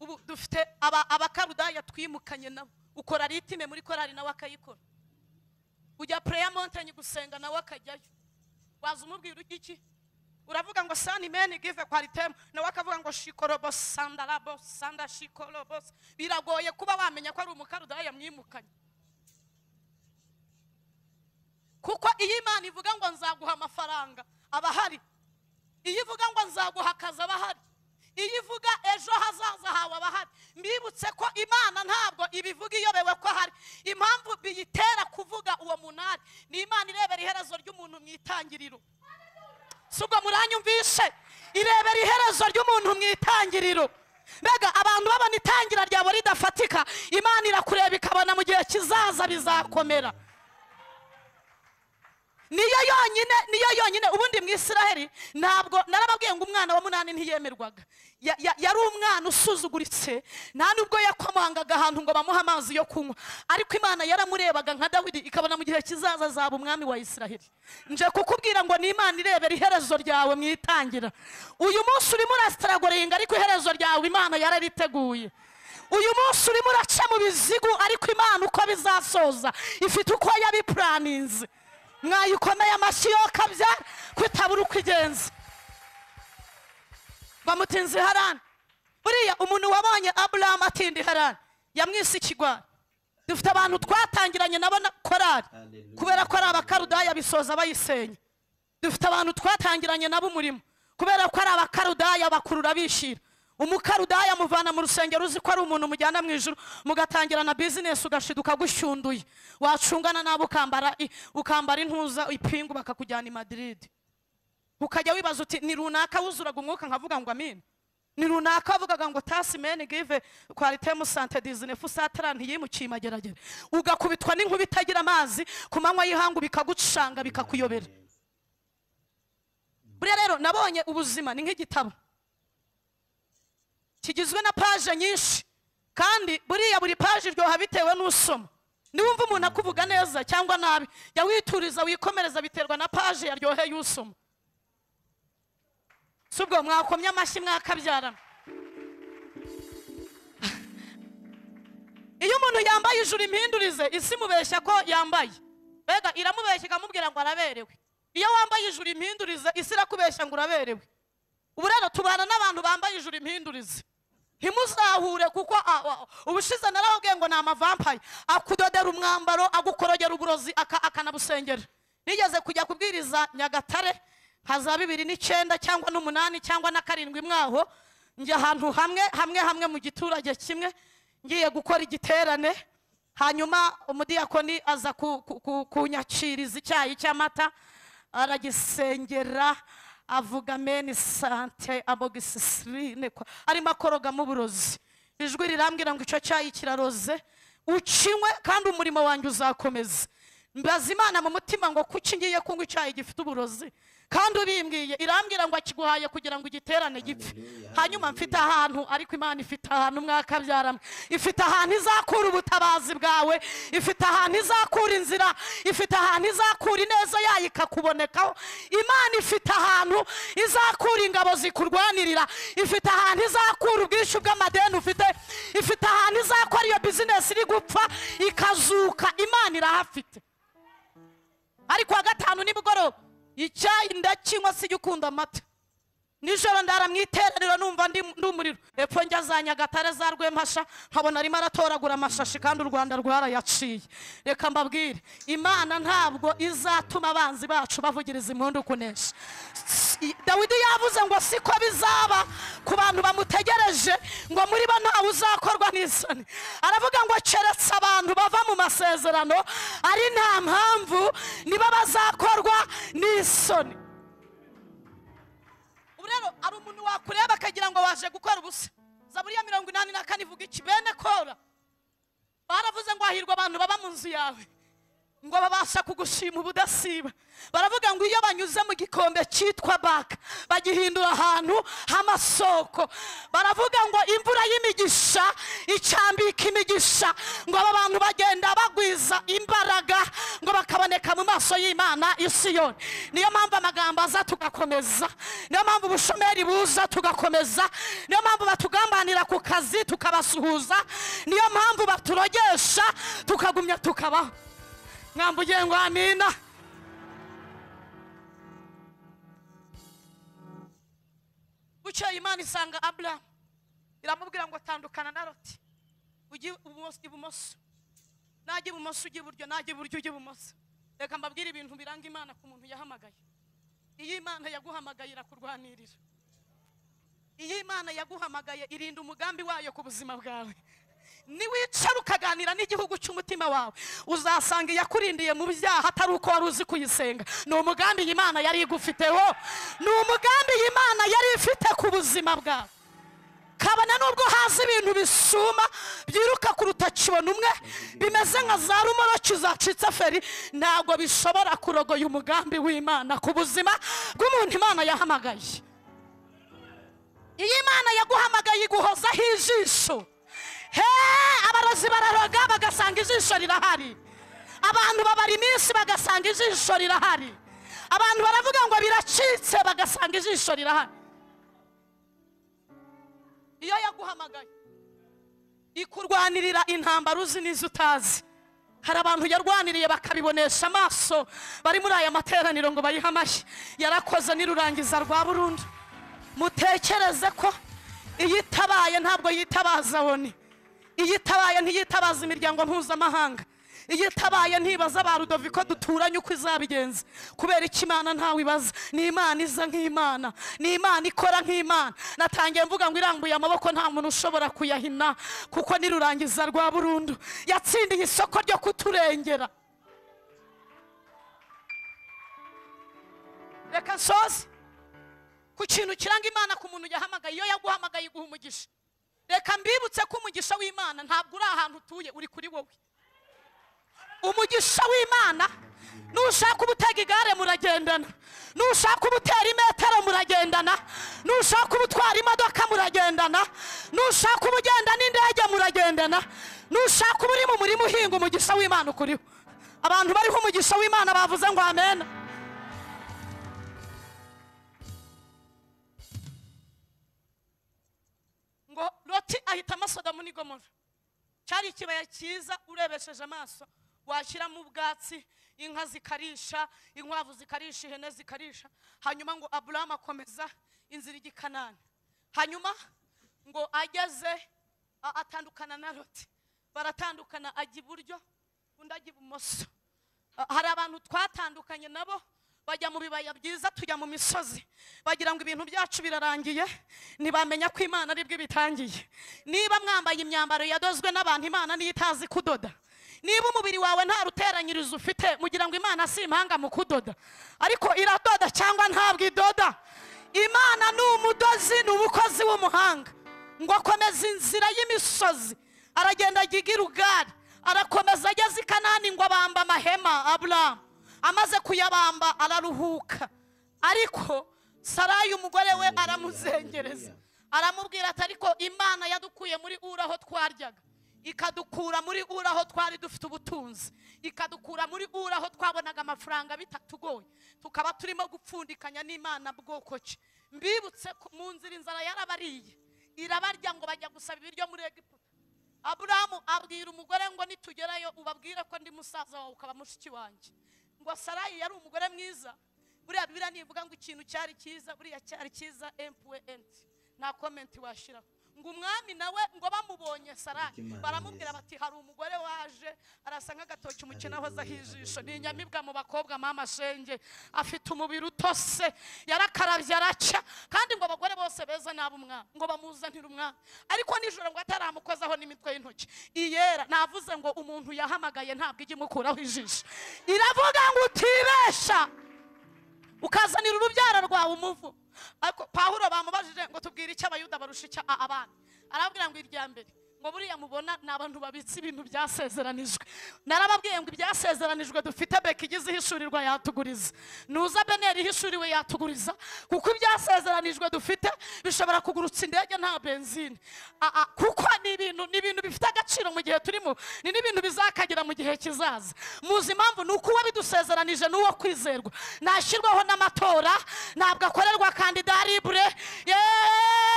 Ubu dufite aba- abakarudayi twimukanye nabo. Ukora ritime muri korari nawe akayikora. Ujya pureya mountain gusenga nawe akajyayo. Waza umubwira iki? Uravuga ngo sani meni give kwaritemu nawe akavuga ngo shikorobo sandarabo sanda shikorobo. Biragoye kuba wamenya ko ari umukarudaya mwimukanye. Kuko iyo imana ivuga ngo nzaguha amafaranga aba ahari. Iyo ivuga ngo nzaguha akazi aba ahari. Iyo ivuga ejo hazaza hawe aba ahari. Mbibutse ko imana ntabwo ibivuga iyobewe ko ahari. Impamvu biyitera kuvuga uwo munani ni imana irebera iherezo ry'umuntu mu itangiriro. Si ubwo muranyumvishe irebera iherezo ry'umuntu mu itangiriro. Mbega abantu babona itangira ryabo ridafatika. Imana irakureba ikabona mu gihe kizaza bizakomera. Niyo yonyine niyo yonyine. Ubundi mu isiraheli ntabwo narababwiye ngo umwana wa munani ntiyemerwaga. Ya- ya- yari umwana usuzuguritse nta nubwo yakomangaga ahantu ngo bamuhe amazi yo kunywa. Ariko imana yaramurebaga nka dawidi ikabona mu gihe kizaza azaba umwami wa isiraheli. Nje kukubwira ngo ni imana irebera iherezo ryawe mu itangira. Uyu munsi urimo urasitaragoringa ariko iherezo ryawe imana yarariteguye. Uyu munsi urimo uraca mu bizigu ariko imana uko bizasoza ifite uko yabipuraninze. Mwayikomeye amashyi yo kabyara ko itabura uko igenza bamutinze harani. Buriya umuntu wabonye aburahamu atinda harani. Yamwise ikigwari dufite abantu twatangiranye nabo na korari kubera ko ari abakarudaya bisoza bayisenya dufite abantu twatangiranye nabo umurimo. Kubera ko ari abakarudaya bakurura bishira. Umukarudaya amuvana mu rusengero uzi ko ari umuntu mujyana mu ijuru mugatangira na bizinesi ugashiduka gushyunduye wacungana nabo ukambara intuza ipingu bakakujyana i madiridi ukajya wibaza uti ni runaka wuzuraga umwuka nkavuga ngo amina ni runaka wavugaga ngo tasi meni give kwaritemu sante dizine fusatara ntiyimukiye imageragere. Ugakubitwa n'inkuba itagira amazi ku manywa y'ihangu bikagucanga bikakuyobera. Buriya rero nabonye ubuzima ni nk'igitabo. Kigizwe na paje nyinshi. Kandi buriya buri paje iryoha bitewe n'usoma. Niwumva umuntu akuvuga neza cyangwa nabi jya wituriza wikomereza biterwa na paje yaryoheye usoma. Si ubwo mwakomye amashyi mwakabyarana iyo umuntu yambaye ijuru impindurize isi imubeshya ko yambaye. Mbega iramubeshya ikamubwira ngo araberewe. Iyo wambaye ijuru impindurize isi irakubeshya ngo uraberewe. Ubu rero tubana n'abantu bambaye ijuru impindurize. Ntimuzahure kuko ubushize narababwiye ngo ni amavampaye akudodera umwambaro agukorogera uburozi aka- akanabusengera. Nigeze kujya kubwiriza nyagatare nka za bibiri n'icyenda cyangwa n'umunani cyangwa na karindwi mwaho njya ahantu hamwe hamwe hamwe mu giturage kimwe ngiye gukora igiterane hanyuma umudiyakoni aza ku- ku- ku- kunyakiriza icyayi cy'amata aragisengera avuga meni sante amogisisirine arimo akorogamo uburozi ijwi rirambwira ngo icyo cyayi kiraroze. Ukinywe kandi umurimo wanjye uzakomeza. Mbaza imana mu mutima ngo kuki ngiye kunywa icyayi gifite uburozi kandi ubimbwiye irambwira ngo akiguhaye kugira ngo igiterane gipfe. Hanyuma mfite ahantu ariko imana ifite ahantu mwakabyaramo ifite ahantu izakura ubutabazi bwawe ifite ahantu izakura inzira ifite ahantu izakura ineza yayo ikakubonekaho. Imana ifite ahantu izakura ingabo zikurwanirira ifite ahantu izakura ubwishyu bw'amadeni ufite ifite ahantu izakora iyo bizinesi iri gupfa ikazuka. Imana irahafite. Ariko wa gatanu nimugoroba. Icyayi ndakinywa sijya ukunda amata nijoro ndara mu iteraniro numva ndi umuriro. Epfo njya za nyagatare za rwempasha nkabona arimo aratoragura amashashi kandi u rwanda rwarayaciye. Reka mbabwire imana ntabwo izatuma abanzi bacu bavugiriza impundu kunesha. Dawidi yavuze ngo siko bizaba ku bantu bamutegereje ngo muri bo ntawe uzakorwa n'isoni. Aravuga ngo keretse abantu bava mu masezerano ari nta mpamvu nibo bazakorwa n'isoni. Ubu rero hari umuntu wakureba akagira ngo waje gukora ubusa. Zaburiya mirongo inani na kane ivuga iki? Bene kora baravuze ngo hahirwa abantu baba mu nzu yawe ngo babasha kugushima ubudasiba. Baravuga ngo iyo banyuze mu gikombe cyitwa baka bagihindura ahantu h'amasoko. Baravuga ngo imvura y'imigisha icambika imigisha ngo aba bantu bagenda bagwiza imbaraga ngo bakaboneka mu maso y'imana isiyoni niyo mpamvu amagambo aza tugakomeza niyo mpamvu ubushomeri buza tugakomeza niyo mpamvu batugambanira ku kazi tukabasuhuza niyo mpamvu baturogesha tukagumya tukabaho. Mwambugiye ngo amina. Bukeye imana isanga aburahamu iramubwira ngo tandukana na loti. Ujye ibumoso. Najya ibumoso ujya iburyo. Najya iburyo ujya ibumoso. Reka mbabwire ibintu biranga imana ku muntu yahamagaye. Iyo imana yaguhamagaye irakurwanirira. Iyo imana yaguhamagaye irinda umugambi wayo ku buzima bwawe. Niwicara ukaganira n'igihugu cy'umutima wawe. Uzasanga iyakurindiye mu byaha atari uko wari uzi kuyisenga. Ni umugambi iyi yari igufiteho. Ni umugambi iyi yari ifite ku buzima bwawe. Kabone n'ubwo haza ibintu bisuma byiruka kuruta kibona umwe. Bimeze nka za rumoroki zacitse feri. Ntabwo bishobora kurogoya umugambi w'imana ku buzima bw'umuntu imana yahamagaye. Iyo imana yaguhamagaye iguhozaho ijisho. Abarozi bararoga bagasanga ijisho rirahari. Abantu babara iminsi bagasanga ijisho rirahari. Abantu baravuga ngo biracitse bagasanga ijisho rirahari. Iyo yaguhamagaye ikurwanirira intambara uzi n'izo utazi. Hari abantu yarwaniriye bakabibonesha amaso bari muri aya materaniro ngo bayihe amashyi. Yarakoze n'irurangiza rwa burundu. Mutekereze ko iyo itabaye ntabwo yitabaza oni iyo itabaye ntiyitabaza imiryango mpuzamahanga. Iyo itabaye ntibaza ba rudoviko duturanye uko izabigenza. Kubera icyo imana ntawe ibaza? Ni imana iza nk'imana. Ni imana ikora nk'imana. Natangiye mvuga ngo irambuye amaboko nta muntu ushobora kuyahina kuko nirurangiza rwa burundu. Yatsindiye isoko ryo kuturengera. Reka nsoze. Ku kintu kiranga imana ku muntu yahamagaye iyo yaguhamagaye iguha umugisha. Reka mbibutse ko umugisha w'imana ntabwo uri ahantu utuye uri kuri wowe. Umugisha w'imana nushaka uba utega igare muragendana. Nushaka uba utera imetero muragendana. Nushaka uba utwara imodoka muragendana. Nushaka uba ugenda n'indege muragendana. Nushaka uba uri mu murima uhinga umugisha w'imana ukuriho. Abantu bariho umugisha w'imana bavuze ngo amena loti ahitamo sodomu n'i gomora. Cyari ikibaya cyiza urebesheje amaso washyiramo ubwatsi inka zikarisha inkwavu zikarisha ihene zikarisha. Hanyuma ngo aburahamu akomeza inzira ijya i kanani. Hanyuma ngo ageze atandukana na loti. Baratandukana ajya iburyo undi ajya ibumoso. Hari abantu twatandukanye nabo bajya mu bibaya byiza tujya mu misozi. Bagira ngo ibintu byacu birarangiye ntibamenya ko imana ari bwo ibitangiye niba mwambaye imyambaro yadozwe n'abantu imana niyo itazi kudoda. Niba umubiri wawe nta ruteranyirizo ufite mugira ngo imana si impanga mu kudoda. Ariko iradoda cyangwa ntabwo idoda? Imana ni umudozi ni umukozi w'umuhanga. Ngo akomeza inzira y'imisozi aragenda ajya i Gilugari arakomeza ageze i kanani ngo abamba amahema aburamu amaze kuyabamba araruhuka. Ariko sarayi umugore we aramuzengereza aramubwira ati ariko imana yadukuye muri uri aho twaryaga. Ikadukura muri uri aho twari dufite ubutunzi. Ikadukura muri uri aho twabonaga amafaranga bitatugoye. Tukaba turimo gupfundikanya n'imana bwoko ki? Mbibutse mu nzira inzara yarabariye. Irabarya ngo bajya gusaba ibiryo muri egiputa. Aburahamu abwira umugore ngo nitugerayo ubabwire ko ndi musaza wawe ukaba mushiki wanjye. Ngo sarayi yari umugore mwiza. Buriya bibiriya nivuga ngo ikintu cyari cyiza buriya cyari cyiza empuwe enti nta komenti washyiraho ngo umwami nawe ngo bamubonye
Imana
baramubwira bati hari umugore waje arasa nk'agatoki umukino ahozaho ijisho. Ni inyamibwa mu bakobwa mama shenge. Afite umubiri utose yarakarabye araca. Kandi ngo abagore bose beza ni ab'umwami ngo bamuzanire umwami. Ariko nijoro ngo ataramukozaho n'imitwe y'intoki. Iyera navuze ngo umuntu yahamagaye ntabwo ijya imukuraho ijisho. Iravuga ngo utibesha. Ukazanira urubyaro rwawe umuvu. Pawulo bamubajije ngo tubwire icyo abayuda barusha icyo a- abana arababwira ngo irya mbere. Ngo buriya mubona ni abantu babitse ibintu byasezeranijwe. Narababwiye ngo ibyasezeranijwe dufite beka igize ihishurirwa yatuguriza. Nuza beneri ihishuriwe yatuguriza kuko ibyasezeranijwe dufite bishobora kugurutsa indege nta benzine. Kuko ni ibintu ni ibintu bifite agaciro mu gihe turimo ni n'ibintu bizakagera mu gihe kizaza. Muzi impamvu? Ni uko uwabidusezeranije ni uwo kwizerwa. Nashyirwaho n'amatora ntabwo akorerwa kandida libure yeee!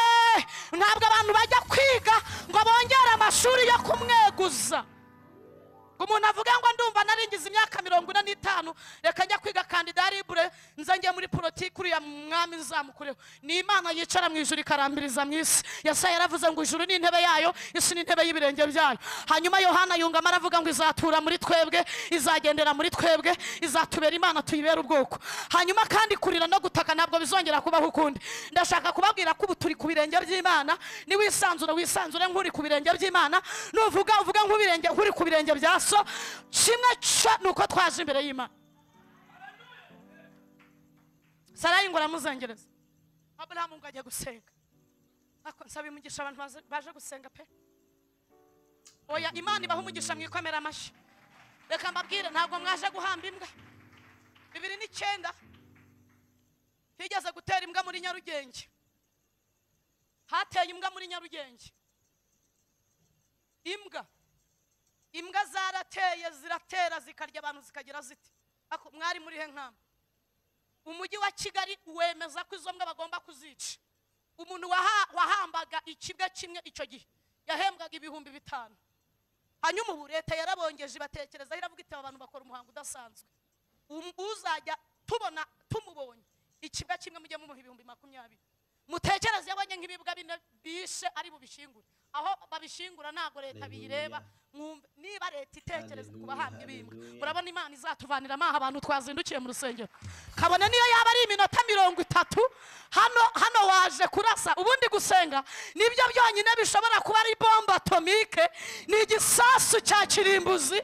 Ntabwo abantu bajya kwiga ngo bongere amashuri yo kumweguza. Umuntu avuge ngo ndumva naringize imyaka mirongo ine n'itanu reka njya kwiga kandida libure nze njye muri politiki uriya mwami nzamukureho. Ni imana yicara mu ijuru ikarambiriza mu isi. Yesaya yaravuze ngo ijuru ni intebe yayo isi ni intebe y'ibirenge byayo. Hanyuma yohana yungamo aravuga ngo izatura muri twebwe izagendera muri twebwe izatubera imana tuyibera ubwoko. Hanyuma kandi kurira no gutaka ntabwo bizongera kubaho ukundi. Ndashaka kubabwira ko ubu turi ku birenge by'imana niwisanzura wisanzure nk'uri ku birenge by'imana. Nuvuga uvuga nk'ubirenge nk'uri ku birenge bya kimwe cyo ni uko twaje imbere y'imana. Sarayi ngo aramuzengereza aburahamu ngo ajya gusenga. Nsaba umugisha abantu baje gusenga pe. Oya imana ibaha umugisha mwikomera amashyi. Reka mbabwire ntabwo mwaje guhamba imbwa. Bibiri n'icyenda. Higeze gutera imbwa muri nyarugenge. Hateye imbwa muri nyarugenge. Imbwa imbwa zarateye ziratera zikarya abantu zikagira ziti Ako, mwari muri he nkamba umujyi wa kigali wemeza ko izo mbwa bagomba kuzica. Umuntu waha- wahambaga ikibwa kimwe icyo gihe yahembwaga ibihumbi bitanu. Hanyuma ubu leta yarabongeje ibatekerezaho iravuga iti aba bantu bakora umuhango udasanzwe. Um- uzajya tubona tumubonye ikibwa kimwe mujye mumuha ibihumbi makumyabiri. Mutekereze yabonye nk'ibibwa bine bishe ari bubishingure. Aho babishingura ntabwo leta biyireba. Niba leta itekereza ku b'imbwa
hallelujah.
urabona imana izatuvanira amaha abantu twazindukiye mu rusengero. Kabone niyo yaba ari iminota mirongo itatu hano hano waje kurasa ubundi gusenga ni byo byonyine bishobora kuba ari bomba atomike ni igisasu cya kirimbuzi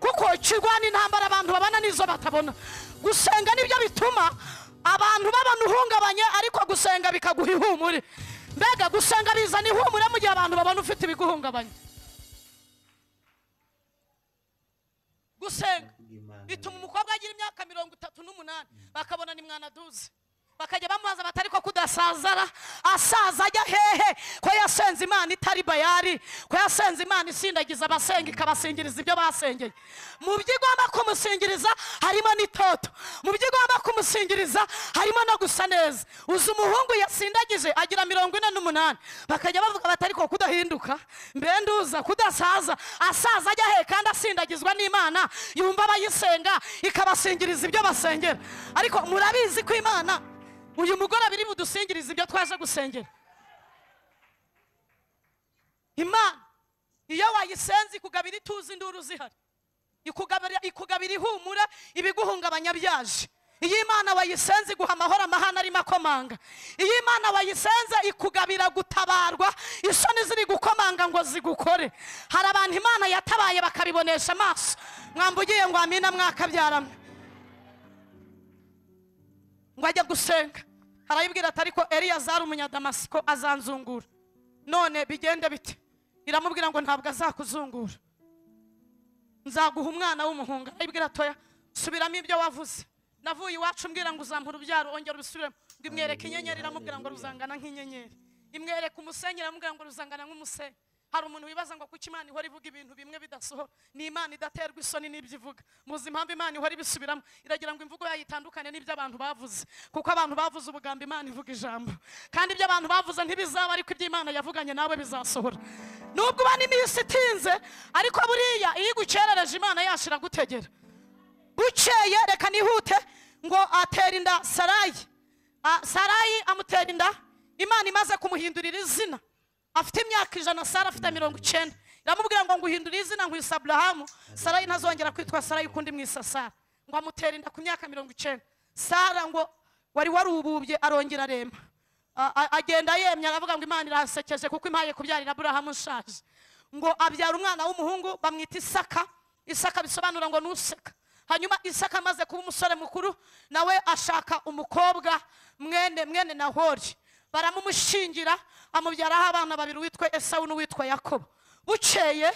kuko kirwana intambara abantu babona n'izo batabona. Gusenga ni byo bituma abantu babona uhungabanye ariko gusenga bikaguha ihumure. Mbega gusenga bizana ihumure mu gihe abantu babona ufite ibiguhungabanya. Gusenga. Bituma umukobwa agira imyaka mirongo itatu n'umunani bakabona ni mwanaduze bakajya bamubaza bati ariko kudasazara? Asaza ajya hehe? Ko yasenze imana itari bayari ko yasenze imana isindagiza abasenga ikabasingiriza ibyo basengeye? Mu byo igomba kumusingiriza harimo n'itoto. Mu byo igomba kumusingiriza harimo no gusa neza. Uzi umuhungu yasindagije agira mirongo ine n'umunani. Bakajya bavuga bati ariko kudahinduka? Mbe nduza kudasaza. Asaza ajya hehe kandi asindagizwa n'imana yumva abayisenga ikabasingiriza ibyo basengera. Ariko murabizi ko imana uyu mugoroba iri budusingiriza ibyo twaje gusengera. Imana iyo wayisenze ikugabira ituze induru zihari. Ikugabira ihumura ibiguhungabanya byaje. Iyo imana wayisenze iguha amahoro amahane arimo akomanga. Iyo imana wayisenze ikugabira gutabarwa isoni ziri gukomanga ngo zigukore. Hari abantu imana yatabaye bakabibonesha amaso. Mwambugiye ngo amina mwakabyaramwe ngo ajye gusenga. Arayibwira ati ariko eliyazari umunyadamasiko azanzungura. None bigende bite? Iramubwira ngo ntabwo azakuzungura. Nzaguha umwana w'umuhungu. Arayibwira atoya subiramo ibyo wavuze. Navuye iwacu mbwira ngo uzampa urubyaro ongera ubisubiremo. Ngo imwereke inyenyeri iramubwira ngo ruzangana nk'inyenyeri. Imwereke umusenyi iramubwira ngo ruzangana nk'umusenyi. Hari umuntu wibaza ngo kuki imana ihora ivuga ibintu bimwe bidasohora ni imana idaterwa isoni n'ibyo ivuga. Muzi impamvu imana ihora ibisubiramo. Iragira ngo imvugo yayo itandukane n'ibyo abantu bavuze. Kuko abantu bavuze ubugambo imana ivuga ijambo. Kandi ibyo abantu bavuze ntibizaba ariko ibyo imana yavuganye nawe bizasohora. Nubwo uba n'iminsi itinze ariko buriya iyo igukerereje imana yashira gutegera bukeye reka nihute ngo atera inda sarayi Ah, sarayi amutera inda. Imana imaze kumuhindurira izina afite imyaka ijana sara afite mirongo icyenda. Iramubwira ngo nguhindure izina nkwisa aburahamu sarayi ntazongera kwitwa sarayi ukundi mwisa sara ngo amutera inda ku myaka mirongo icyenda. Sara ngo wari warububye arongera aremba agenda yemye aravuga ngo imana irasekeje kuko impaye kubyarira aburahamu ushaje. Ngo abyara umwana w'umuhungu bamwita isaka. Isaka bisobanura ngo nuseka. Hanyuma isaka amaze kuba umusore mukuru nawe ashaka umukobwa mwene mwene nahori. Baramumushingira amubyaraho abana babiri witwa esawu n'uwitwa yakobo. Bukeye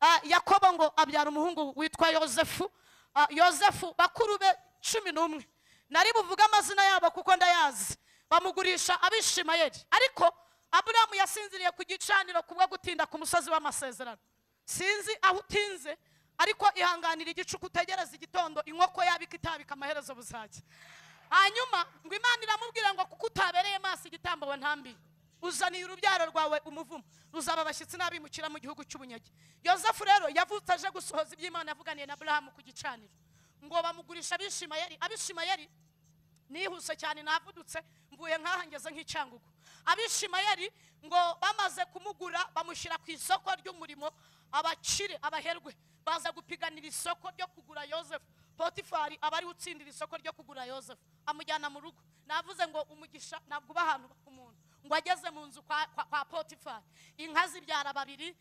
ah, yakobo ngo abyara umuhungu witwa yozefu. Ah, yozefu bakuru be cumi n'umwe. Nari buvuge amazina yabo kuko ndayazi. Bamugurisha abishimayeli. Ariko aburahamu yasinziriye ku gicaniro kubwo gutinda ku musozi w'amasezerano. Sinzi aho utinze ariko ihanganira igicuku utegereza igitondo inkoko yabika itabika amaherezo buzajya. Hanyuma ngo imana iramubwira ngo kuko utabereye maso igitambo ntambi uzaniye urubyaro rwawe umuvumo. Ruzaba abashyitsi n'abimukira mu gihugu cy'ubunyage. Yosefu rero yavutse aje gusohoza ibyo imana yavuganiye na aburahamu ku gicaniro. Ngo bamugurisha abishimayeli. Abishimayeli nihuse cyane navudutse mvuye nk'aha ngeze nk'icyangugu. Abishimayeli ngo bamaze kumugura bamushyira ku isoko ry'umurimo abakire abaherwe. Baza gupiganira isoko ryo kugura yosefu. Potifari aba ari we utsindira isoko ryo kugura yosefu amujyana mu rugo. Navuze ngo umugisha ntabwo uba ahantu ku muntu. Ngo ageze mu nzu kwa, potifari. Inka zibyara babiri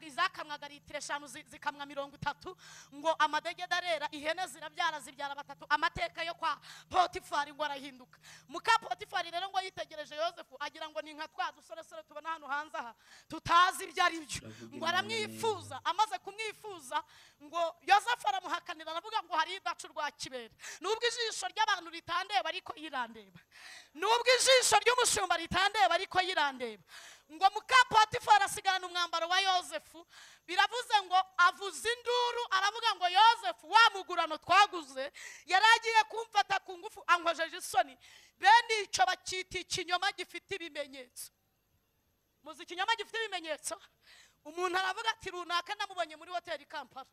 izakamwaga litiro eshanu zi- zikamwa mirongo itatu ngo amadegede arera ihene zirabyara zibyara batatu. Amateka yo kwa potifari ngo arahinduka. Muka potifari rero ngo yitegereje yosefu agira ngo ni nka twa dusoresore tubona hano hanze aha tutazi ibyo ari byo. Ngo aramwifuza amaze kumwifuza ngo yosefu aramuhakanira aravuga ngo hari idacu rwa kibera. Nubwo ijisho ry'abantu ritandeba ariko yirandeba. Nubwo ijisho ry'umushumba ritandeba ariko yirandeba ngo muka potifari asigarana umwambaro wa yosefu biravuze ngo avuza induru aravuga ngo yosefu wa mugurano twaguze yari agiye kumfata ku ngufu ankojeje isoni. Bene icyo bacyita ikinyoma gifite ibimenyetso. Muzi ikinyoma gifite ibimenyetso? Umuntu aravuga ati runaka namubonye muri hoteli kampala.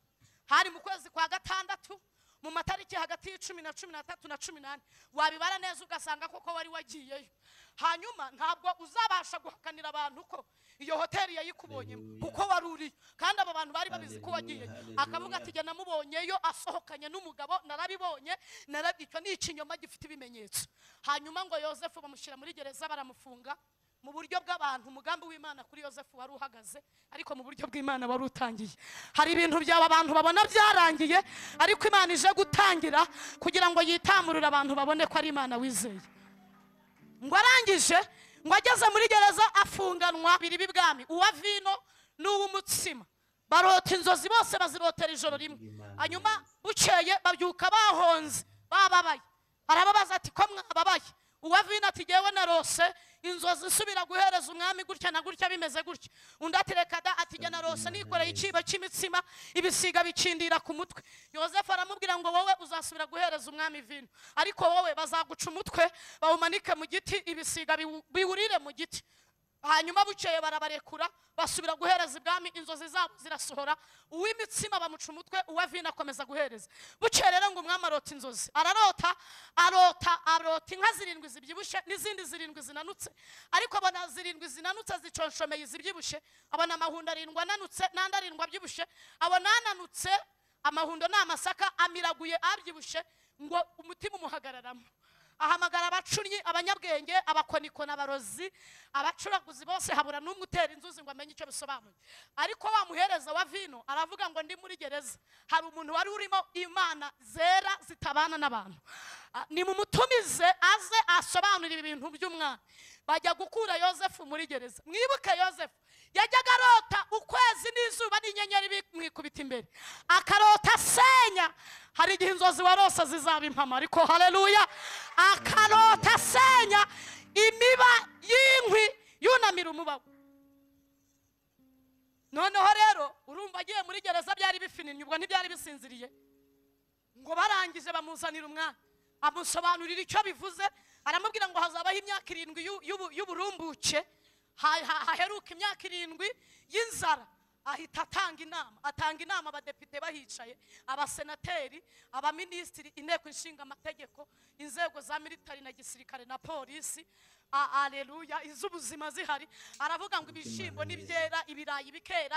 Hari mu kwezi kwa gatandatu mu matariki hagati y'icumi na cumi n'atatu na cumi n'ane wabibara neza ugasanga koko wari wagiyeyo. Hanyuma ntabwo uzabasha guhakanira abantu ko iyo hoteli yayikubonyemo kuko wari uriyo kandi abo bantu bari babizi ko wagiyeyo akavuga ati jya namubonyeyo asohokanye n'umugabo narabibonye narab- icyo ni ikinyoma gifite ibimenyetso. Hanyuma ngo yosefu bamushyira muri gereza baramufunga. Mu buryo bw'abantu umugambi w'imana kuri yosefu wari uhagaze ariko mu buryo bw'imana wari utangiye. Hari ibintu byaba abantu babona byarangiye ariko imana ije gutangira kugira ngo yitamurire abantu babone ko ari imana wizeye. Ngo arangije ngo ageze muri gereza afunganwa. Bibiri b'ibwami uwa vino n'uw'umutsima barota inzozi bose bazirotera ijoro rimwe. Hanyuma bukeye babyuka bahonze bababaye. Arababaza ati ko mwababaye? Uwa vino ati jyewe narose inzozi isubira guhereza umwami gutya na gutya bimeze gutya. Undi ati reka da ati jye narose nikoreye icibo cy'imitsima ibisiga bikindira ku mutwe. Yosefu aramubwira ngo wowe uzasubira guhereza umwami vino. Ariko wowe bazaguca umutwe bawumanike mu giti ibisiga biwu- biwurire mu giti. Hanyuma bukeye barabarekura basubira guhereza ibwami inzozi zabo zirasohora uw'imitsima bamuca umutwe uwa vino akomeza guhereza. Bukeye rero ngo umwami arota inzozi. Ararota arota arota inka zirindwi zibyibushye n'izindi zirindwi zinanutse. Ariko abona zirindwi zinanutse ziconshomeye izibyibushye abona amahundo arindwi ananutse n'andi arindwi abyibushye abona ananutse amahundo ni amasaka amiraguye abyibushye ngo umutima umuhagararamo. Ahamagara abacunnyi abanyabwenge abakonikoni abarozi abacuraguzi bose habura n'umwe utera inzuzi ngo amenye icyo bisobanuye. Ariko wa muhereza wa vino aravuga ngo ndi muri gereza. Hari umuntu wari urimo imana zera zitabana n'abantu. Ah, nimumutumize aze asobanurire ibintu by'umwana bajya gukura yosefu muri gereza. Mwibuke yosefu yajyaga arota ukwezi n'izuba n'inyenyeri bimwikubita imbere. Akarota asenya hari igihe inzozi warose zizaba impamo. Ariko haleluya. Akarota asenya imiba y'inkwi yunamira umubavu. Noneho rero urumva agiye muri gereza byari bifininnye ubwo ntibyari bisinziriye. Ngo barangije bamuzanira umwana amusobanurira icyo bivuze aramubwira ngo hazabaho imyaka irindwi y'u- y'ubu- y'uburumbuke. Haheruka imyaka irindwi y'inzara. Ahita atanga inama. Atanga inama abadepite bahicaye abasenateri abaminisitiri inteko ishinga amategeko inzego za militari na gisirikare na polisi. A- aleluya iz'ubuzima zihari. Aravuga ngo ibishyimbo n'ibyera ibirayi bikera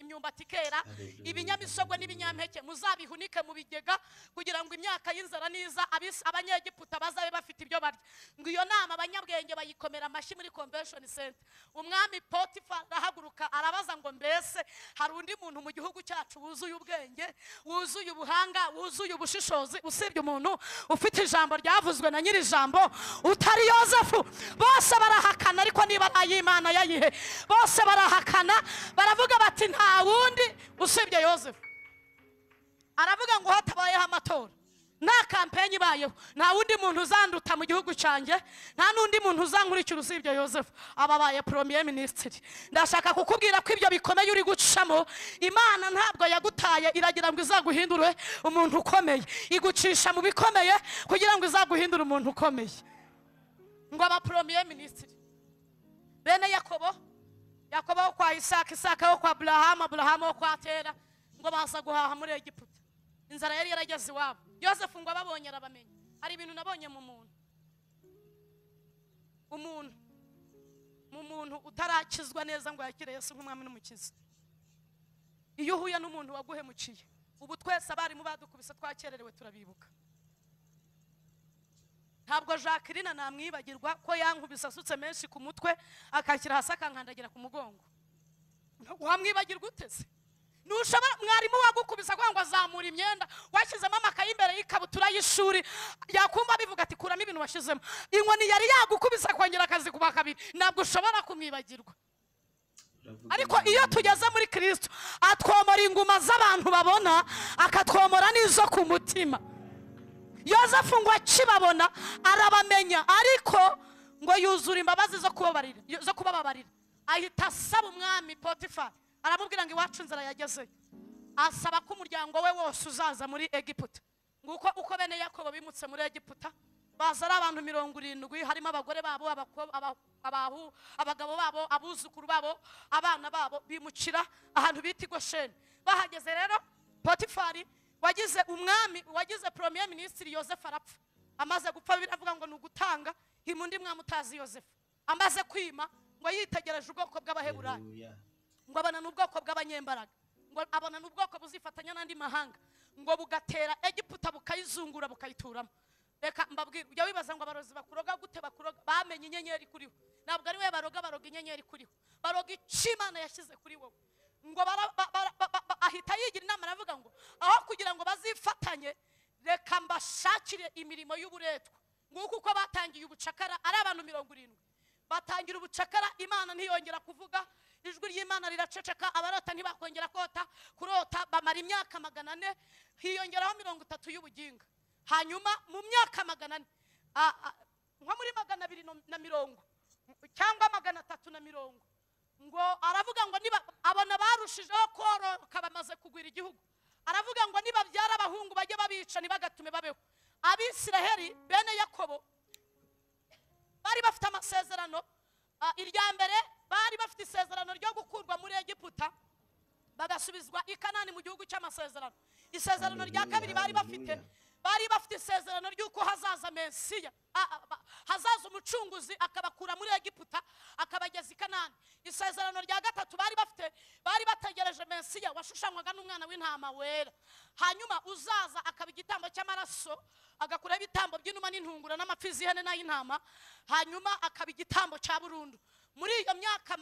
imyumbati ikera ibinyamisogwe n'ibinyampeke. Muzabihunike mu bigega kugira ngo imyaka y'inzara niza abis- abanyegiputa bazabe bafite ibyo barya. Ngo iyo nama abanyabwenge bayikomera amashyi muri convention center. Umwami potifa arahaguruka arabaza ngo mbese hari undi muntu mu gihugu cyacu wuzuye ubwenge wuzuye ubuhanga wuzuye ubushishozi usibye umuntu ufite ijambo ryavuzwe na nyiri ijambo utari yosefu. Bose barahakana ariko niba ari ay'imana yayihe. Bose barahakana baravuga bati nta wundi usibye yosefu. Aravuga ngo hatabayeho amatora. Nta kampenyi ibayeho. Nta wundi muntu uzanduta mu gihugu cyanjye. Nta n'undi muntu uzankurikira usibye yosefu. Aba abaye poromiye minisitiri ndashaka kukubwira ko ibyo bikomeye uri gucamo. Imana ntabwo yagutaye iragira ngo izaguhindure umuntu ukomeye. Igucisha mu bikomeye kugira ngo izaguhindure umuntu ukomeye. Ngo aba poromiye minisitiri bene yakobo. Yakobo wo kwa isaka isaka wo kwa burahamu aburahamu wo kwa tera ngo baza guhaha muri egiputa. Inzara yari yarageze iwabo. Yosefu ngo ababonye arabamenya hari ibintu nabonye mu muntu. Umuntu mu muntu utarakizwa neza ngo yakire yesu nk'umwami n'umukiza. Iyo uhuye n'umuntu waguhemukiye. Ubu twese abarimu badukubise twakererewe turabibuka. Ntabwo jacqueline namwibagirwa ko yankubise asutse menshi ku mutwe akashyira hasi akankandagira ku mugongo. Wamwibagirwa uteze ntushobora mwarimu wagukubise kugira ngo azamure imyenda washyizemo amakaye imbere y'ikabutura y'ishuri yakumva bivuga ati kuramo ibintu washyizemo. Inkoni yari yagukubise akongera akazikuba kabiri. Ntabwo ushobora kumwibagirwa. Ariko iyo tugeze muri kirisito atwomora inguma z'abantu babona akatwomora n'izo ku mutima. Yosefu ngo akibabona arabamenya. Ariko ngo yuzura imbabazi zo kubababarira. Ahita asaba umwami potifari aramubwira ngo iwacu inzara yagezeyo asaba ko umuryango we wose uzaza muri egiputa. Nguko uko bene yakobo bimutse muri egiputa baza ari abantu mirongo irindwi harimo abagore babo abagabo babo abuzukuru babo abana babo bimukira ahantu bita i gosheni. Bahageze rero potifari wagize umwami wagize premier minisitiri yosefu arapfa. Amaze gupfa biravuga ngo ni ugutanga hima undi mwami utazi yosefu amaze kwima ngo yitegereje ubwoko
bw'abaheburayi
ngo abona n'ubwoko bw'abanyembaraga. Ngo abona n'ubwoko buzifatanya n'andi mahanga. Ngo bugatera egiputa bukayizungura bukayituramo. Reka mbabwira ujya wibaza ngo abarozi bakuroga gute? Bakuroga bamenye inyenyeri kuriho ntabwo ari we baroga baroga inyenyeri kuriho baroga icyo imana yashyize kuri wowe ngo ahita yigira inama aravuga ngo aho kugira ngo bazifatanye reka mbashakire imirimo y'uburetwa. Nguko uko batangiye ubucakara ari abantu mirongo irindwi. Batangira ubucakara imana ntiyongera kuvuga ijwi ry'imana riraceceka abarota ntibakongera kota kurota bamara imyaka magana ane hiyongeraho mirongo itatu y'ubuginga. Hanyuma mu myaka magana ane nko muri magana abiri na mirongo cyangwa magana atatu na mirongo ngo aravuga ngo niba abona barushijeho kororoka bamaze kugwira igihugu. Aravuga ngo nibabyara abahungu bajye babica ntibagatume babeho. Abisiraheli bene yakobo bari bafite amasezerano. Ah, irya mbere bari bafite isezerano ryo gukurwa muri egiputa bagasubizwa i kanani mu gihugu cy'amasezerano. Isezerano rya kabiri bari bafite bari bafite isezerano ry'uko hazaza mesiya. Hazaza umucunguzi akabakura muri egiputa akabageza i kanani. Isezerano rya gatatu bari bafite bari bategereje mesiya washushanywaga n'umwana w'intama wera. Hanyuma uzaza akaba igitambo cy'amaraso agakuraho ibitambo by'inuma n'intungura n'amapfizi y'ihene n'ay'intama. Hanyuma akaba igitambo cya burundu. Muri iyo myaka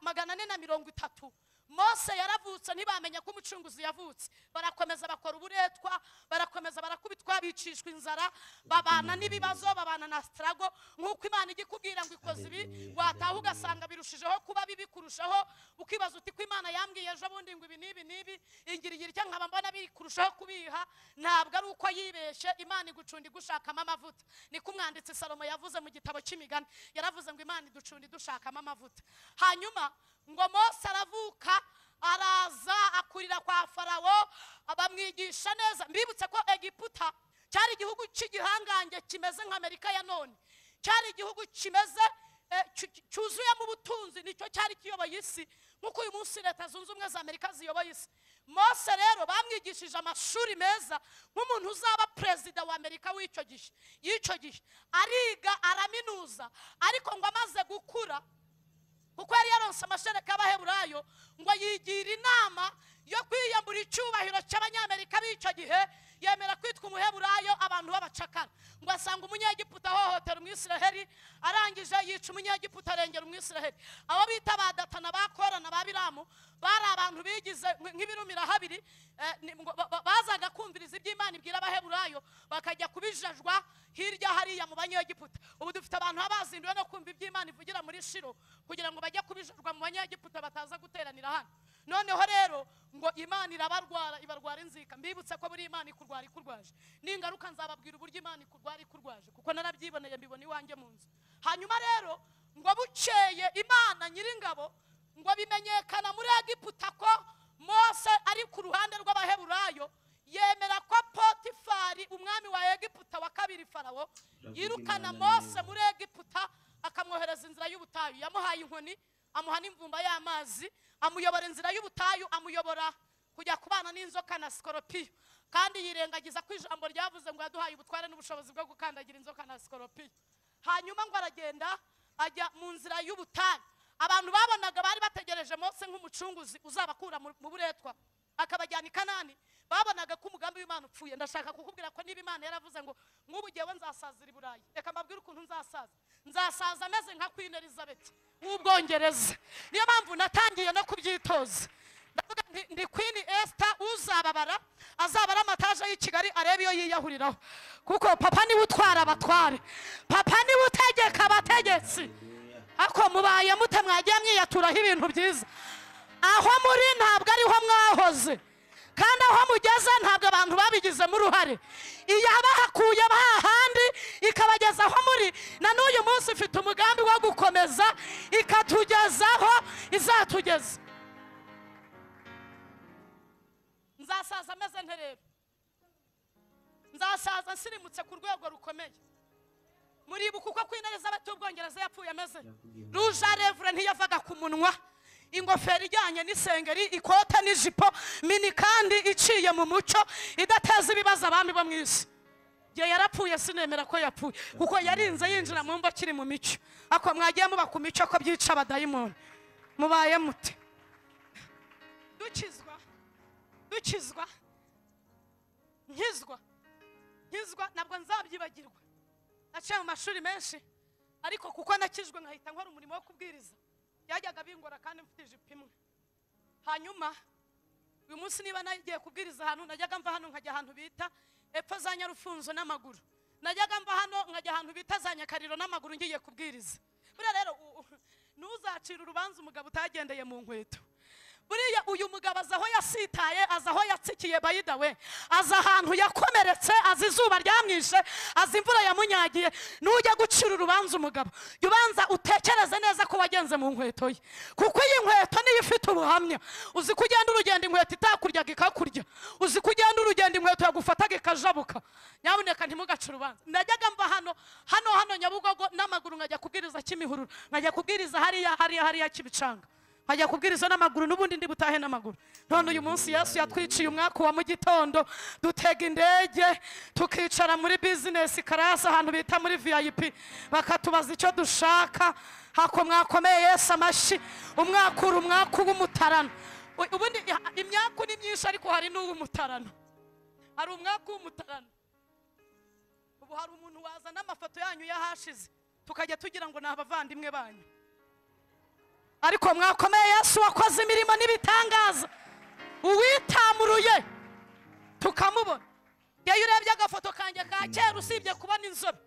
magana ane na mirongo itatu mose yaravutse ntibamenya ko umucunguzi yavutse. Barakomeza bakora uburetwa barakomeza barakubitwa bicishwa inzara babana n'ibibazo babana na sitarago nk'uko imana ijya ikubwira ngo ikoze ibi wataha ugasanga birushijeho kuba bibi kurushaho ukibaza uti ko imana yambwiye ejo bundi ngo ibi n'ibi n'ibi? Ingirigira icyo nkaba mbona biri kurushaho kubiha ntabwo ari uko yibeshye. Imana igucunda igushakamo amavuta. Niko umwanditsi salomo yavuze mu gitabo cy'imigani yaravuze ngo imana iducunda idushakamo amavuta. Hanyuma ngo mose aravuka araza akurira kwa farawo bamwigisha neza. Mbibutse ko egiputa cyari igihugu cy'igihangange kimeze nka amerika ya none. Cyari igihugu kimeze eh, cyu- cyu- cyuzuyemo ubutunzi ni cyo cyari kiyoboye isi. Nk'uko uyu munsi leta zunze ubumwe za amerika ziyoboye isi. Mose rero bamwigishije amashuri meza nk'umuntu uzaba perezida wa amerika w'icyo gihe y'icyo gihe. Ariga araminuza ariko ngo amaze gukura kuko yari yaronse amashereka y'abaheburayo ngo yigira inama yo kwiyambura icyubahiro cy'abanyamerika b'icyo gihe yemera kwitwa umuheburayo abantu b'abacakara. Ngo asanga umunyegiputa ahohotera umwisiraheli arangije yica umunyegiputa arengera umwisiraheli. Abo bita ba datana ba kora na ba biramu bari abantu bigize nk- nk'ibirumira habiri eh, bazaga kumviriza iby'imana ibwira abaheburayo bakajya kubijajwa hirya hariya mu banyegiputa ubu dufite abantu baba bazinduwe no kumva iby'imana ivugira muri shiro kugira ngo bajye kubijajwa mu banyegiputa bataza guteranira hano. Noneho rero ngo imana irabarwara ibarwara inzika mbibutse ko buri imana ikurwara ikurwaje. N'ingaruka nzababwira uburyo imana ikurwara ikurwaje kuko narabyiboneye mbibona iwanjye mu nzu. Hanyuma rero ngo bukeye imana nyiringabo ngo bimenyekana muri egiputa ko mose ari ku ruhande rw'abaheburayo yemera ko potifari umwami wa egiputa wa kabiri farawo yirukana mose muri egiputa akamwohereza inzira y'ubutayu. Yamuhaye inkoni amuha n'imvumba y'amazi amuyobora inzira y'ubutayu amuyobora kujya kubana n'inzoka na sikoropiyo. Kandi yirengagiza ko ijambo ryavuze ngo yaduhaye ubutware n'ubushobozi bwo gukandagira inzoka na sikoropiyo hanyuma ngo aragenda ajya mu nzira y'ubutayu abantu babonaga bari bategereje mose nk'umucunguzi uzabakura mu buretwa. Akabajyana i kanani. Babonaga ko umugambi w'imana upfuye. Ndashaka kukubwira ko niba imana yaravuze ngo nk'ubu ngewe nzasazira i burayi. Reka mbabwire ukuntu nzasaza. Nzasaza ameze nka queen elizabeth w'ubwongereza. Niyo mpamvu natangiye no kubyitoza. Ndavuga ndi queen esther uzababara. Azaba ari amataje y'i kigali arebe iyo yiyahuriraho kuko papa ni we utwara abatware. Papa ni we utegeka abategetsi. Ariko mubaye mute mwagiye mwiyaturaho ibintu byiza. Aho muri ntabwo ariho mwahoze. Kandi aho mugeze ntabwo abantu babigizemo uruhare. Iyabahakuye hahandi ikabageza aho muri. Na n'uyu munsi ifite umugambi wo gukomeza. Ikatugezaho izatugeza. Nzasaza ameze nte rero nzasaza nsirimutse ku rwego rukomeye. Muribuka uko queen elizabeth w'ubwongereza yapfuye ameze. Ruja revure ntiyavaga ku munwa. Ingofero ijyanye n'isengeri ikote n'ijipo mini kandi iciye mu muco idateza ibibazo abami bo mu isi. Igihe yarapfuye sinemera ko yapfuye. Kuko yarinze yinjira mu mva akiri mu mico. Ako mwagiye muba ku mico ko byica abadayimoni. Mubaye mute dukizwa dukizwa nkizwa. Nkizwa ntabwo nzabyibagirwa. Naciye mu mashuri menshi ariko kuko nakijwe nkahita nkora umurimo wo kubwiriza. Byajyaga bingora kandi mfite ijipo imwe. Hanyuma uyu munsi niba nagiye kubwiriza ahantu najyaga mva hano nkajya ahantu bita epfo za nyarufunzo n'amaguru. Najyaga mva hano nkajya ahantu bita za nyakariro n'amaguru ngiye kubwiriza. Buriya rero ntuzacire urubanza umugabo utagendeye mu nkweto. Buriya uyu mugabo azi aho yasitaye azi aho yatsikiye bayida we. Azi ahantu yakomeretse azi izuba ryamwishe azi imvura yamunyagiye. Nujya gucira urubanza umugabo. Jya ubanza utekereze neza ko wagenze mu nkweto ye. Kuko iyi nkweto niyo ifite ubuhamya. Uzi ko ugenda urugendo inkweto itakuryaga ikakurya. Uzi ko ugenda urugendo inkweto yagufataga ikajabuka. Nyabuneka ntimugace urubanza. Najyaga mva hano hano hano nyabugogo n'amaguru nkajya kubwiriza kimihurura. Nkajya kubwiriza hariya hariya hariya kibicanga. Nkajya kubwiriza n'amaguru n'ubundi ndi butahe n'amaguru. None uyu munsi yesu yatwiciye umwaka wa mu gitondo dutega indege tukicara muri bizinesi karasi ahantu bita muri vip bakatubaza icyo dushaka. Hako mwakomeye yesu amashyi umwakura umwaku w'umutarano. U- ubundi ya- imyaku ni myinshi ariko hari n'uw'umutarano hari umwaku w'umutarano. Ubu hari umuntu wazana amafoto yanyu y'ahashize tukajya tugira ngo ni abavandimwe banyu. Ariko mwakomeye yesu wakoze imirimo n'ibitangaza. Uwitamuruye tukamubona. Iyo urebye agafoto kanjye ka kera usibye kubona inzobe.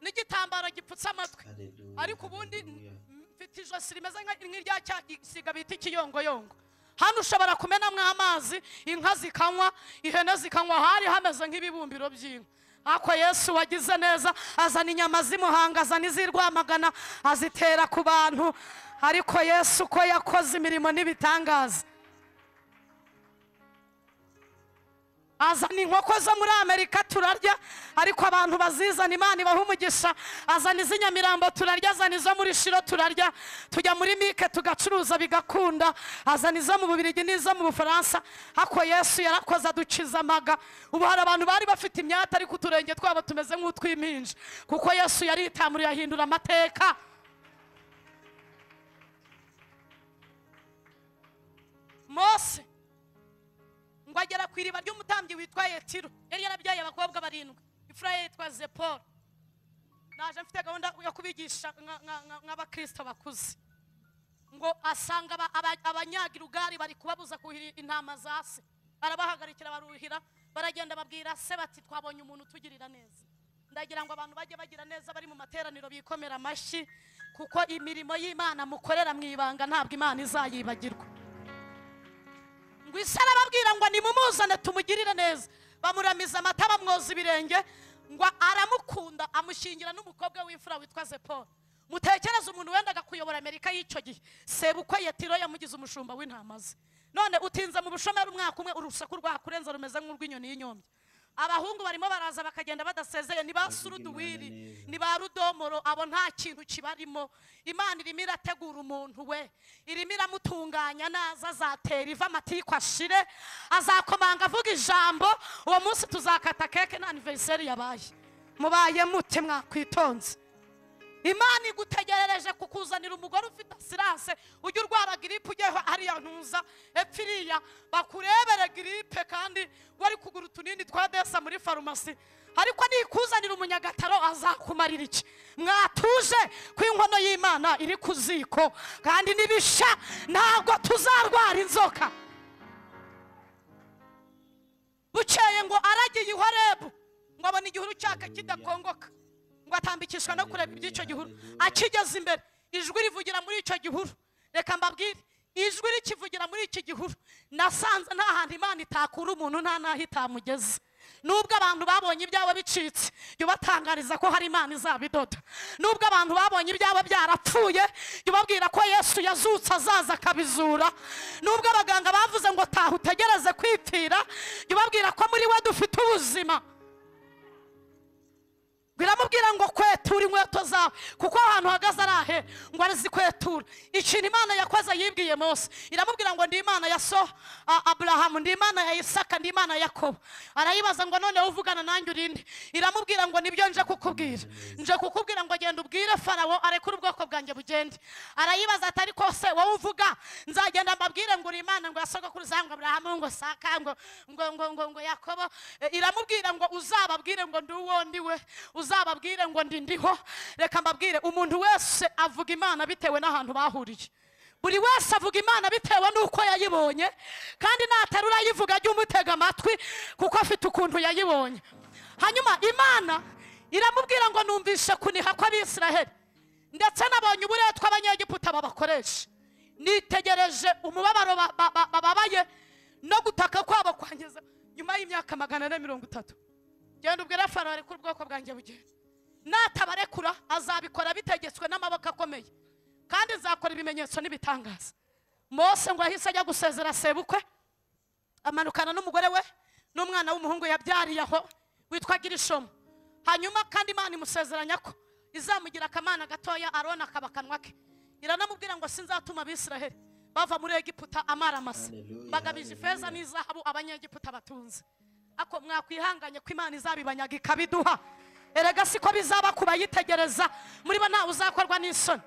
N'igitambaro gipfutse amatwi. Ariko ubundi mfite ijosi rimeze nk'irya cya gisiga bita ikiyongoyongo. Hano ushobora kumenamo amazi inka zikanywa ihene zikanywa hari hameze nk'ibibumbiro by'inka. Ariko yesu wagize neza azana inyama z'imuhanga azana iz'i rwamagana azitera ku bantu. Ariko yesu ko yakoze imirimo n'ibitangaza. Azana inkoko zo muri amerika turarya ariko abantu bazizana imana ibaha umugisha. Azana iz'inyamirambo turarya azana izo muri shiro turarya. Tujya muri mike tugacuruza bigakunda. Azana izo mu bubirigi n'izo mu bufaransa. Ariko yesu yarakoze adukiza amaga. Ubu hari abantu bari bafite imyata ariko uturenge twabo tumeze nk'utw'impinja. Kuko yesu yaritamuriye ahindura amateka. Mose. Ngo agera ku iriba ry'umutambyi witwa yetiro yari yarabyaye abakobwa barindwi. Ifura ye yitwa zeporo naje mfite gahunda yo kubigisha nka- nka- nka- nk'abakristo bakuze. Ngo asanga aba- aba- abanyagirugari bari kubabuza kuhira intama za se. Arabahagarikira baruhira baragenda babwira se bati twabonye umuntu utugirira neza. Ndagira ngo abantu bajye bagira neza bari mu materaniro bikomera amashyi kuko imirimo y'imana mukorera mu ibanga ntabwo imana izayibagirwa. Ngo isi arababwira ngo nimumuzane tumugirire neza. Bamuramiza amata bamwoza ibirenge ngo aramukunda amushingira n'umukobwa w'imfura witwa zeporo mutekereze umuntu wendaga kuyobora amerika y'icyo gihe. Sebukwe yetiro yamugize umushumba w'intama ze. None utinze mu bushomeri umwaka umwe urusaku rwakurenza rumeze nk'urw'inyoni y'inyombya abahungu barimo baraza bakagenda badasezeye ni ba suruduwiri ni ba rudomoro abo nta kintu kibarimo. Imana irimo irategura umuntu we irimo iramutunganya naza azatera iva amatiku ashire azakomanga avuga ijambo uwo munsi tuzakata keke na aniveriseri yabaye. Mubaye mute mwakwitonze. Imana igutegerereje kukuzanira umugore ufite asirase ujya urwara giripe ujye hariya ntuza. Epfo iriya bakurebere giripe kandi wari kugura utunini twa desa muri farumasi ariko nikuzanira umunyagataro azakumarira iki? Mwatuje ko inkono y'imana iri ku ziko. Kandi n'ibisha ntabwo tuzarwara inzoka. Bukeye ngo aragiye ihorebu ngo abona igihuru cyaka kidakongoka. Ngo atambikishwa no kureba iby'icyo gihuru. Akigeze imbere. Ijwi rivugira muri icyo gihuru. Reka mbabwire. Ijwi rikivugira muri iki gihuru. Nasanze nta hantu imana itakura umuntu nta n'aho itamugeze. Nubwo abantu babonye ibyabo bicitse jya ubatangariza ko hari imana izabidoda. Nubwo abantu babonye ibyabo byarapfuye jya ubabwira ko yesu yazutse azaza akabizura. Nubwo abaganga bavuze ngo taha utegereze kwipfira jya ubabwira ko muri we dufite ubuzima. Biramubwira ngo kwetura inkweto zawe kuko ahantu uhagaze ari ahe? Ngo arazikwetura ikintu imana yakoze yibwiye mose. Iramubwira ngo ndi imana ya so aburahamu ndi imana ya isaka ndi imana ya yakobo. Arayibaza ngo noneho uvugana nanjye urinde. Iramubwira ngo ni byo nje kukubwira. Nje kukubwira ngo genda ubwire farawo arekure ubwoko bwanjye bugende. Arayibaza ati ariko se wowe uvuga? Nzagenda mbabwire ngo uri imana ngo yasogokuruza ngo aburahamu ngo saka ngo ngo ngo ngo yakobo. E, iramubwira ngo uzababwire ngo ndi uwo ndi we uzababwire ngo ndi ndiho reka mbabwire umuntu wese avuga imana bitewe n'ahantu bahuriye buri wese avuga imana bitewe n'uko yayibonye kandi naterura ayivuga ajye umutega amatwi kuko afite ukuntu yayibonye. Hanyuma imana iramubwira ngo numvishe kuniha kw'abisiraheli. Ndetse nabonye uburetwa abanyegiputa babakoresha. Nitegereje umubabaro ba- ba- ba- bababaye no gutaka kwabo kwangeza nyuma y'imyaka magana ane mirongo itatu. Genda ubwire farawo arekure ubwoko bwanjye bugenda natabarekura azabikora bitegetswe n'amaboko akomeye. Kandi nzakora ibimenyetso n'ibitangaza. Mose ngo yahise ajya gusezera sebukwe amanukana n'umugore we n'umwana w'umuhungu yabyariye aho witwa girishomu. Hanyuma kandi imana imusezeranya ko izamugira akamana gatoya arona akaba akanwa ke. Iranamubwira ngo sinzatuma abisiraheli bava muri egiputa amara amasa bagabije ifeza n'izahabu abanyegiputa batunze. Ako mwakwihanganye ko imana izabibanyaga ikabiduha. Erega siko bizaba ku bayitegereza. Muri bo ntawe uzakorwa n'isoni.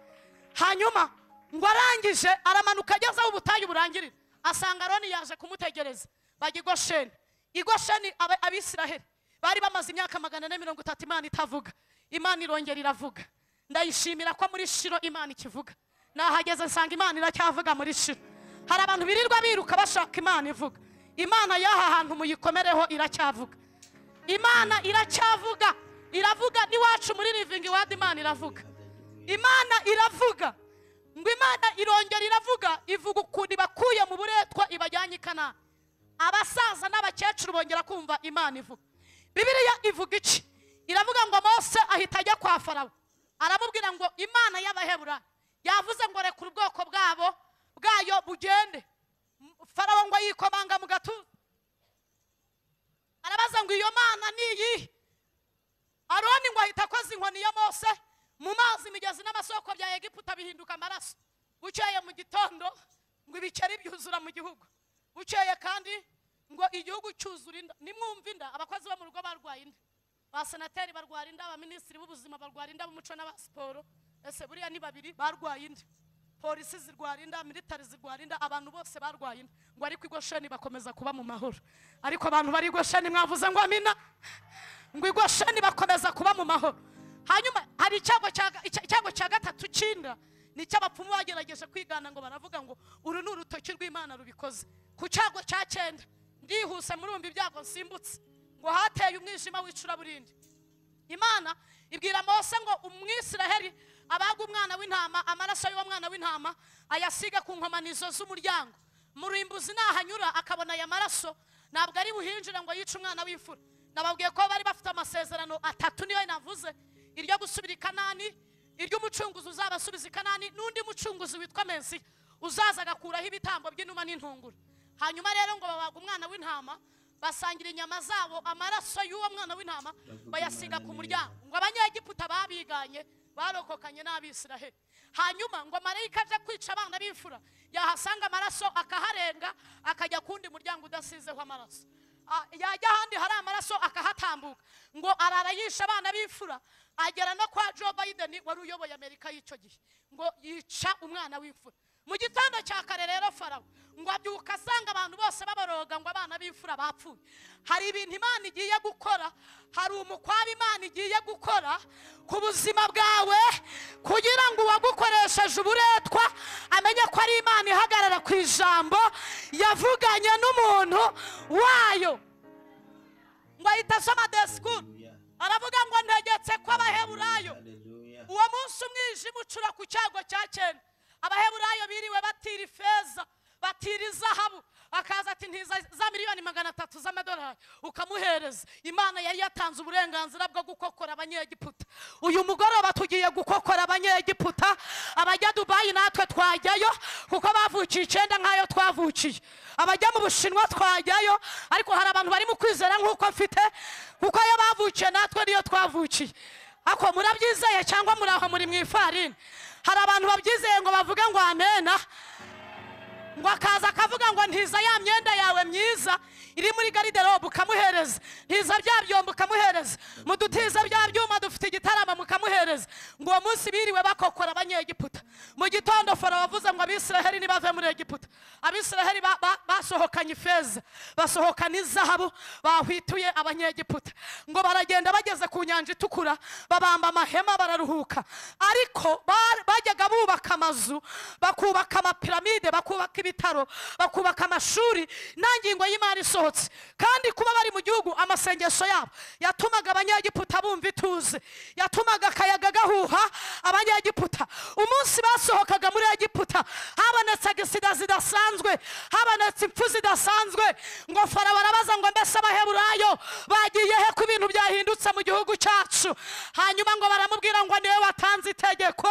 Hanyuma ngo arangije aramanuka ageze aho ubutayu burangirira asanga aroni yaje kumutegereza. Bajya i gosheni. I gosheni aba- abisiraheli. Bari bamaze imyaka magana ane mirongo itatu imana itavuga. Imana irongera iravuga. Ndayishimira ko muri shiro imana ikivuga. Nahageze nsanga imana iracyavuga muri shiro hari abantu birirwa biruka bashaka imana ivuga. Imana y'aha hantu muyikomereho iracyavuga. Imana iracyavuga. Iravuga n'iwacu muri livingi wadi imana iravuga. Imana iravuga. Ngo imana irongera iravuga ivuga ukuntu ibakuye mu buretwa ibajyanye i kanani. Abasaza n'abakecuru bongera kumva imana ivuga. Bibiliya ivuga iki? Iravuga ngo mose ahita ajya kwa farawo. Aramubwira ngo imana y'abahebura yavuze ngo rekura ubwoko bwabo bwayo bugende. Farawo ngo yikomanga mu gatuza arabaza ngo iyo mana ni iyihe aroni ngo ahita akoze inkoni ya mose. Mu mazi imigezi n'amasoko bya egiputa bihinduka amaraso. Bukeye mu gitondo ngo ibikeri byuzura mu gihugu. Bukeye kandi ngo igihugu cyuzura inda nimwumva inda abakozi bo mu rugo barwaye inda. Ba senateri barwara inda abaminisitiri b'ubuzima barwara inda b'umuco n'aba siporo. Ese buriya ni babiri barwaye inda? Polisi zirwara inda militari zirwara inda abantu bose barwaye. Inda ngo ariko i gosheni bakomeza kuba mu mahoro. Ariko abantu bari i gosheni mwavuze ngo amina? Ngo i gosheni bakomeza kuba mu mahoro. Hanyuma hari icyago cya gatatu cy'inda. Ni icy'abapfumu bagerageje kwigana ngo baravuga ngo uru ni urutoki rw'imana rubikoze. Ku cyago cya cyenda ndihuse murumva ibyago nsimbutse. Ngo hateye umwijima w'icuraburindi imana ibwira mose ngo umwisiraheli abaga umwana w'intama amaraso y'uwo mwana w'intama ayasiga ku nkomanizo z'umuryango. Murimbuzi nahanyura akabona aya maraso. Ntabwo ari buhinjire ngo yice umwana w'imfura. Nababwiye ko bari bafite amasezerano atatu niyo navuze. Iryo gusubira i kanani iry'umucunguzi uzabasubiza i n'undi mucunguzi witwa mensiya uzaza agakuraho ibitambo by'inuma n'intunguru hanyuma rero ngo babaga umwana w'intama basangira inyama zabo amaraso y'uwo mwana w'intama bayasiga ku muryango. Ngo abanyegiputa babiganye barokokanye n'abisiraheli. Hanyuma ngo marayika aje kwica abana b'imfura yahasanga amaraso akaharenga akajya ku wundi muryango udasizeho amaraso. Yajya ahandi hari amaraso akahatambuka. Ngo arara yisha abana b'imfura agera no kwa joe biden wari uyoboye amerika y'icyo gihe. Ngo yica umwana w'imfura. Mu gitondo cya kare rero farawo ngo abyuka asanga abantu bose baboroga ngo abana b'imfura bapfuye. Hari ibintu imana igiye gukora hari umukwabo imana igiye gukora ku buzima bwawe kugira ngo uwagukoresheje uburetwa amenye ko ari imana ihagarara ku ijambo yavuganye n'umuntu wayo. Ngo ahita asoma desikuru aravuga ngo ntegetse ko abaheburayo. Uwo munsi umwijima ucura ku cyago cya cyenda abaheburayo biriwe batira ifeza. Batira izahabu akaza ati ntiza za miliyoni magana atatu z'amadolari. Ukamuhereza. Imana yari yatanze uburenganzira bwo gukokora abanyegiputa. Uyu mugoroba tugiye gukokora abanyegiputa. Abajya dubayi natwe twajyayo kuko bavukiye icyenda nk'ayo twavukiye. Abajya mu bushinwa twajyayo ariko hari abantu bari mu kwizera nk'uko mfite kuko iyo bavukiye natwe niyo twavukiye. Ako murabyizeye cyangwa muri aho muri mu ifarini? Hari abantu babyizeye ngo bavuge ngo amena. Ngo akaza akavuga ngo ntiza ya myenda yawe myiza iri muri gariderobe ukamuhereza. Ntiza bya byombo ukamuhereza. Mudutiza bya byuma dufite igitaramo mukamuhereza. Ngo uwo munsi biriwe bakokora abanyegiputa. Mu gitondo foro wavuze ngo abisiraheli nibave muri egiputa. Abisiraheli ba- ba- basohokanye ifeza. Basohokana izahabu. Bahwituye abanyegiputa. Ngo baragenda bageze ku nyanja itukura babamba amahema bararuhuka. Ariko bajyaga bubaka amazu bakubaka amapiramide bakubaka ibitaro bakubaka amashuri nta ngingo y'imari isohotse. Kandi kuba bari mu gihugu amasengesho yabo yatumaga abanyegiputa bumva ituze. Yatumaga akayaga gahuha abanyegiputa. Umunsi basohokaga muri egiputa habonetse agisida zidasanzwe habonetse impfu zidasanzwe. Ngo farawo arabaza ngo mbese abaheburayo bagiye he ko ibintu byahindutse mu gihugu cyacu hanyuma ngo baramubwira ngo ni we watanze itegeko.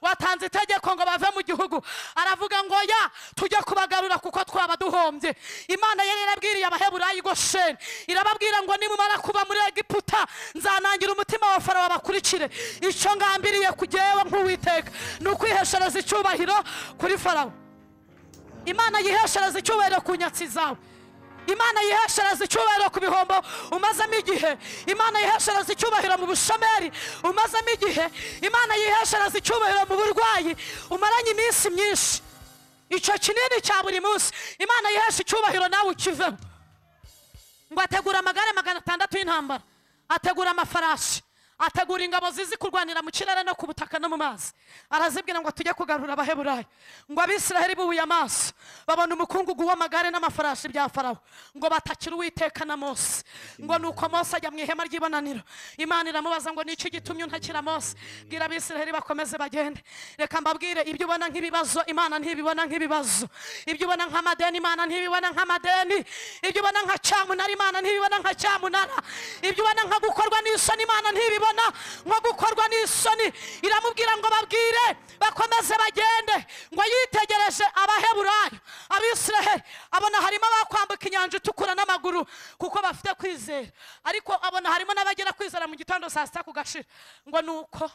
Watanze itegeko ngo bave mu gihugu. Aravuga ngo ya tujye kubagarura kuko twaba duhombye. Imana yari yarabwiriye abaheburayo i gosheni. Irababwira ngo nimumara kuba muri egiputa nzanangira umutima wa farawo bakurikire icyo ngambiriye kugewe nk'uwiteka. Ni ukwiheshereza icyubahiro kuri farawo. Imana yiheshereza icyubahiro ku nyatsi zawe. Imana yiheshereza icyubahiro ku bihombo umazemo igihe. Imana yiheshereza icyubahiro mu bushomeri umazemo igihe. Imana yiheshereza icyubahiro mu burwayi. Umaranye iminsi myinshi. Icyo kinini cya buri munsi. Imana yihesha icyubahiro nawe ukiveho. Ngo ategura amagare magana atandatu y'intambara. Ategura amafarashi ategura ingabo zizi kurwanira mu kirere no ku butaka no mu mazi. Arazibwira ngo tujye kugarura abaheburayo. Ngo abisiraheli bubuye amaso. Babona umukungugu w'amagare n'amafarashi bya farawo. Ngo batakire uwiteka na mose. Ngo nuko mose ajya mu ihema ry'ibonaniro. Imana iramubaza ngo niki gitumye untakira mose? Bwira abisiraheli bakomeze bagende. Reka mbabwire ibyo ubona nk'ibibazo imana ntibibona nk'ibibazo. Ibyo ubona nk'amadeni imana ntibibona nk'amadeni. Ibyo ubona nka cyamunara imana ntibibona nka cyamunara. Ibyo ubona nka gukorwa n'isoni imana ntibibona. Nko gukorwa n'isoni. Iramubwira ngo babwire bakomeze bagende. Ngo yitegereje abaheburayo abisiraheli. Abona harimo abakwambuka inyanja itukura n'amaguru kuko bafite kwizera. Ariko abona harimo n'abagera kwizera mu gitondo saa sita ku gashira. Ngo ni uko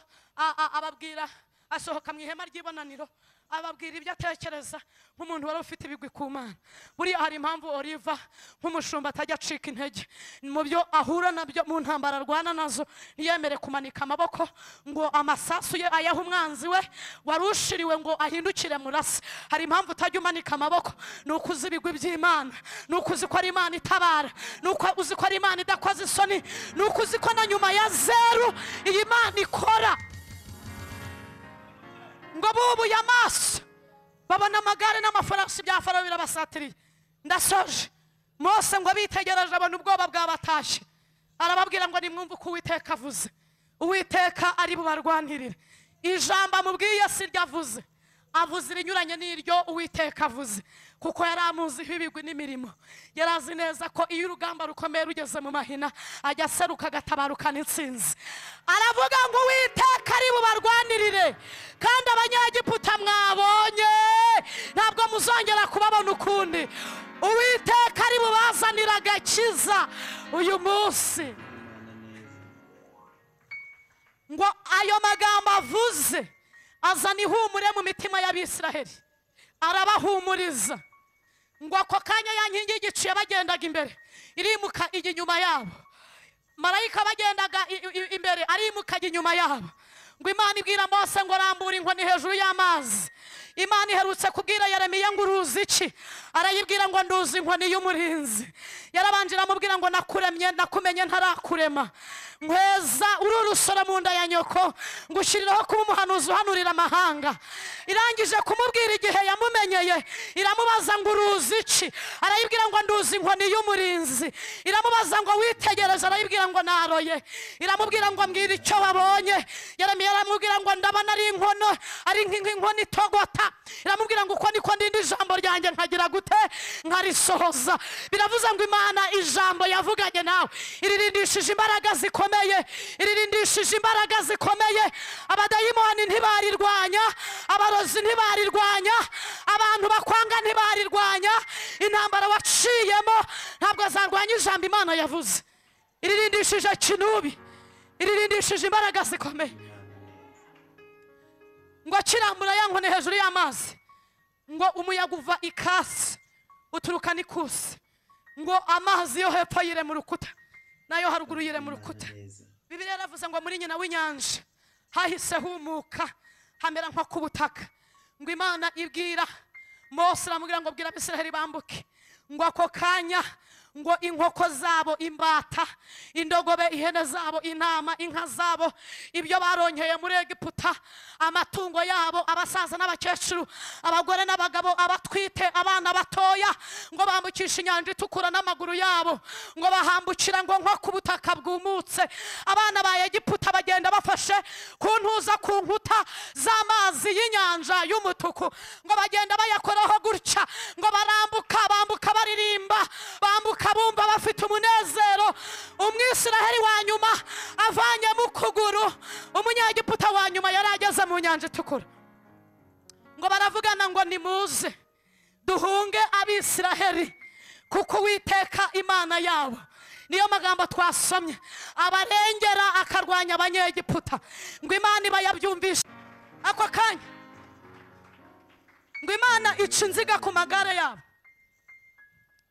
ababwira asohoka mu ihema ry'ibonaniro. Ababwira ibyo atekereza. Nk'umuntu wari ufite ibigwi ku mana. Buriya hari impamvu oliva nk'umushumba atajya acika intege. Mu byo ahura na byo mu ntambara arwana na zo ntiyemere kumanika amaboko ngo amasasu ye ayahe umwanzi we? Wari ushiriwe ngo ahindukire murase hari impamvu utajya umanika amaboko? Ni uko uzi ibigwi by'imana. Ni uko uzi ko ari imana itabara. Ni uko uzi ko ari imana idakoze isoni. Ni uko uzi ko na nyuma ya zeru iyi mana ikora. Ngo bubuye amaso babona amagare n'amafarashi bya farawo birabasatiriye ndasoje. Mose ngo bitegereje abona ubwoba bwabatashye arababwira ngo nimwumve uko uwiteka avuze. Uwiteka ari bubarwanirire. Ijambo amubwiye si ryo avuze. Avuze irinyuranye n'iryo uwiteka avuze. Kuko yari amuziho ibigwi n'imirimo. Yari azi neza ko iyo urugamba rukomeye rugeze mu mahina ajya aseruka agatabarukana intsinzi aravuga ngo uwiteka ari bubarwanirire kandi abanyegiputa mwabonye. Ntabwo muzongera kubabona ukundi. Uwiteka ari bubazanira agakiza uyu munsi. Ngo ayo magambo avuze azana ihumure mu mitima y'abisiraheli. Arabahumuriza. Ngo ako kanya ya nkingi y'igiciye bagendaga imbere. Irimuka ijya inyuma yabo. Marayika bagendaga imbere arimuka ajya inyuma yabo. Ngo imana ibwira mose ngo rambura inkoni hejuru y'amazi. Imana iherutse kubwira yeremiya ngo uruzi iki? Arayibwira ngo nduzi inkoni y'umurinzi yarabanje iramubwira ngo nakuremye nakumenye ntarakurema nkweza uri urusoro mu nda ya nyoko ngo ushyiriraho kuba umuhanuzi uhanurira amahanga. Irangije kumubwira igihe yamumenyeye iramubaza ngo uruzi iki? Arayibwira ngo nduzi inkoni y'umurinzi iramubaza ngo witegereze arayibwira ngo naroye. Iramubwira ngo mbwira icyo wabonye. Yeremiya aramubwira ngo ndabona ari inkono ari nk'inkono itogota. Iramubwira ngo uko niko ndindi ijambo ryanjye nkagira gute? Nkarisohoza. Biravuze ngo imana ijambo yavuganye nawe. Iririndishije imbaraga zikomeye. Iririndishije imbaraga zikomeye. Abadayimoni ntibarirwanya. Abarozi ntibarirwanya. Abantu bakwanga ntibarirwanya. Intambara waciyemo. Ntabwo zarwanya ijambo imana yavuze. Iririndishije kinubi. Iririndishije imbaraga zikomeye. Ngo akirambura ya nkoni hejuru y'amazi. Ngo umuyaga uva ikasi uturuka n'ikusi. Ngo amazi yo hepfo yire mu rukuta na yo haruguru yire mu rukuta. Bibiri yaravuze ngo muri nyina w'inyanja hahise humuka hamera nko ku butaka. Ngo imana ibwira mose iramubwira ngo bwira abisiraheli bambuke. Ngo ako kanya ngo inkoko zabo imbata indogobe ihene zabo intama inka zabo ibyo baronkeye muri egiputa amatungo yabo abasaza n'abakecuru abagore n'abagabo abatwite abana batoya ngo bambukishe inyanja itukura n'amaguru yabo ngo bahambukira ngo nko ku butaka bwumutse. Abana ba egiputa bagenda bafashe ku ntuza ku nkuta z'amazi y'inyanja y'umutuku ngo bagenda bayakoraho gutya ngo barambuka bambuka baririmba bambuka bumva bafite umunezero. Umwisiraheli wa nyuma avanye mu kuguru. Umunyagiputa wa nyuma yari ageze mu nyanja itukura. Ngo baravugana ngo nimuze duhunge abisiraheli kuko uwiteka imana yabo niyo magambo twasomye. Abarengera akarwanya abanyegiputa ngo imana iba yabyumvishe ako kanya ngo imana ica inziga ku magare yabo.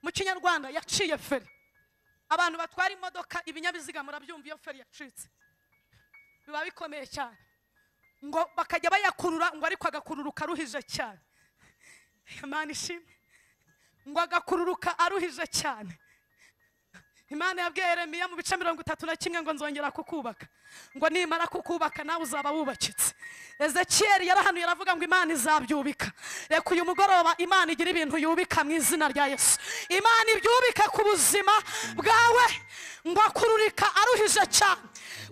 Mu kinyarwanda yaciye feri abantu batwara imodoka ibinyabiziga murabyumva iyo feri yacitse. Biba bikomeye cyane. Ngo bakajya bayakurura ngo ariko agakururuka aruhije cyane. Imana ishimwe. Ngo agakururuka aruhije cyane. Imana yabwiye yeremiya mu bice mirongo itatu na kimwe ngo nzongera kukubaka. Ngo nimara kukubaka nawe uzaba wubakitse. Ezekiyeli yarahanuye aravuga ngo imana izabyubika. Reka uyu mugoroba imana igira ibintu yubika mu izina rya yesu. Imana ibyubika ku buzima bwawe. Ngo akururika aruhije cyane.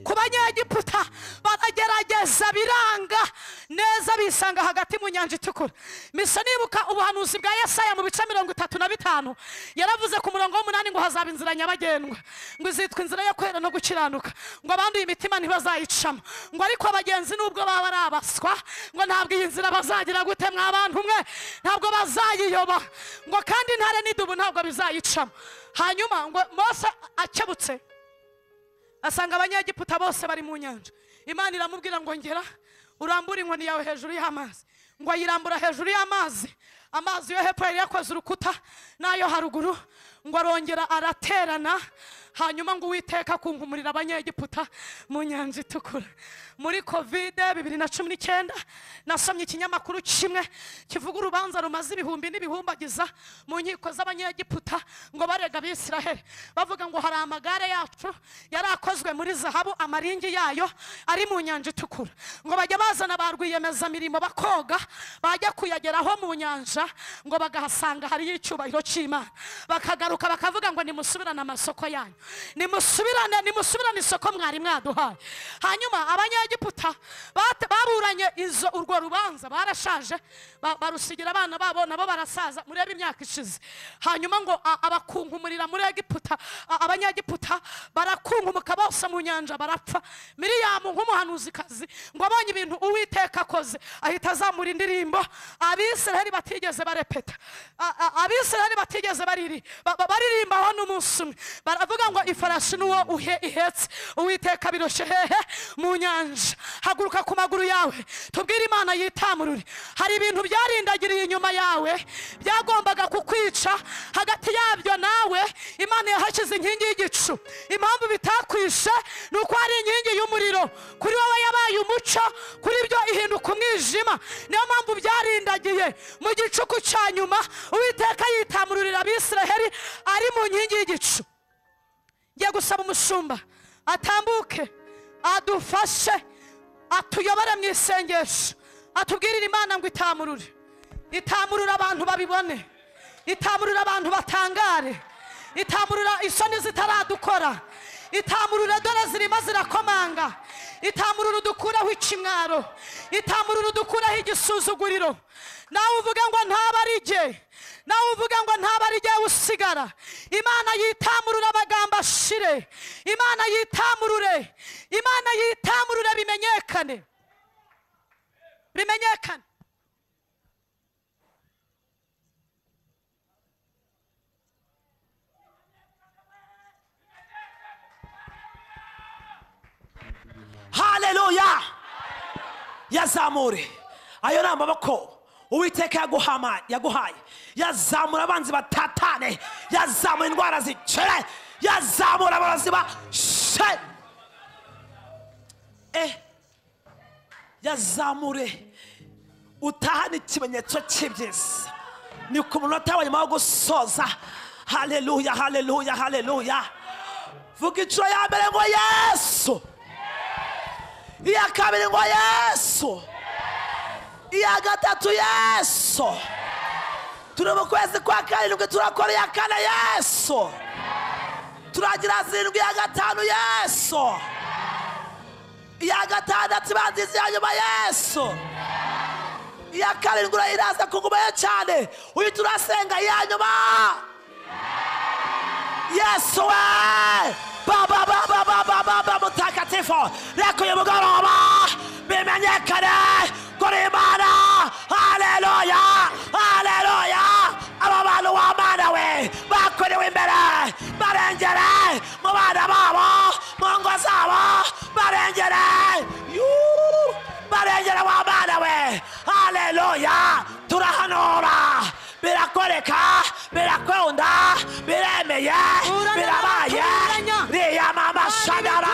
Ku banyegiputa baragerageza biranga. Neza bisanga hagati mu nyanja itukura. Misa nibuka ubuhanuzi bwa yesaya mu bice mirongo itatu na bitanu. Yaravuze ku murongo w'umunani ngo hazaba inzira nyabagendwa. Ngo izitwa inzira yo kwera no gukiranuka. Ngo abanduye imitima ntibazayicamo. Ngo ariko abagenzi nubwo baba ari abaswa ngo ntabwo iyi nzira bazagira gute mwa bantu mwe? Ntabwo bazayiyoba. Ngo kandi intare n'idubu ntabwo bizayicamo. Hanyuma ngo mose akebutse. Asanga abanyegiputa bose bari mu nyanja. Imana iramubwira ngo ngera urambure inkoni yawe hejuru y'amazi. Ngo ayirambura hejuru y'amazi. Amazi yo hepfo yari yakoze urukuta n'ayo haruguru. Ngo arongera araterana. Hanyuma ngo uwiteka kunkumurira abanyegiputa mu nyanja itukura. Muri kovide bibiri na cumi n'icyenda nasomye ikinyamakuru kimwe kivuga urubanza rumaze ibihumbi n'ibihumbagiza mu nkiko z'abanyegiputa ngo barega abisiraheli. Bavuga ngo hari amagare yacu yari akozwe muri zahabu amaringi yayo ari mu nyanja itukura. Ngo bajya bazana ba rwiyemezamirimo bakoga bajya kuyageraho mu nyanja ngo bagahasanga hariyo icyubahiro cy'imana. Bakagaruka bakavuga ngo nimusubirane amasoko yanyu. Nimusubirane nimusubirane isoko mwari mwaduhaye. Hanyuma abanyegiputa bate- baburanye izo urwo rubanza barashaje ba- barusigira abana babo nabo barasaza murebe imyaka ishize. Hanyuma ngo abakunkumurira muri egiputa giputa abanyegiputa barakunkumuka bose mu nyanja barapfa. Miriyamu nk'umuhanuzikazi ngo abonye ibintu uwiteka akoze ahita azamura indirimbo. Abisiraheli batigeze barepeta. Abisiraheli batigeze bariri ba- ba- baririmbaho n'umunsi umwe. Baravuga ngo ifarashi n'uwo ihetse. Uwiteka biroshe hehe mu nyanja haguruka ku maguru yawe. Tubwire imana yitamurure. Hari ibintu byarindagiriye inyuma yawe. Byagombaga kukwica hagati yabyo nawe. Imana yahashyize inkingi y'igicu. Impamvu bitakwishe ni uko hari inkingi y'umuriro. Kuri wowe yabaye umuco kuri byo ihinduka umwijima. Niyo mpamvu byarindagiye. Mu gicuku cya nyuma uwiteka yitamururira abisiraheli ari mu nkingi y'igicu. Ngiye gusaba umushumba atambuke. Adufashe atuyobore mu isengesho. Atubwirire imana ngo itamurure. Itamurure abantu babibone. Itamurure abantu batangare. Itamurura isoni zitaradukora itamurure dore zirimo zirakomanga. Itamurure udukureho ikimwaro. Itamurure udukureho igisuzuguriro. Nawe uvuge ngo ntaba ari jye nawe uvuge ngo ntaba ari jye usigara. Imana yitamurure amagambo ashire. Imana yitamurure. Imana yitamurure bimenyekane. Bimenyekane.
Haleluya yazamure. Ayo ni amaboko. Uwiteka yaguhaye. Yazamura abanzi batatane. Yazamura indwara zicere. Yazamura abarozi bashe eh! Yazamure. Utahane ikimenyetso cy'ibyiza ni ku munota wa nyuma wo gusoza. Haleluya haleluya haleluya. Vuga inshuro ya mbere ngo yesu. Iya kabiri ngo yesu. Iya gatatu yesu turi mu kwezi kwa karindwi turakora iya kane yesu. Turagira zirindwi iya gatanu yesu. Iya gatandatu ibanziza iya nyuma yesu. Iya karindwi urayiraza kugumayo cyane. Uhita urasenga iya nyuma. Yesu we! Baba baba baba baba mutakatifu reka uyu mugoroba. Bimenyekane. Korimana. Hallelujah. Hallelujah. Ababalo wa mana we. Bakuri wimbele. Barenjere. Mwana babo. Mungo sawo. Barenjere. You. Barenjere wa mana we. Hallelujah. Turahanora. birakoreka birakunda biremeye birabaye
riyamamashadara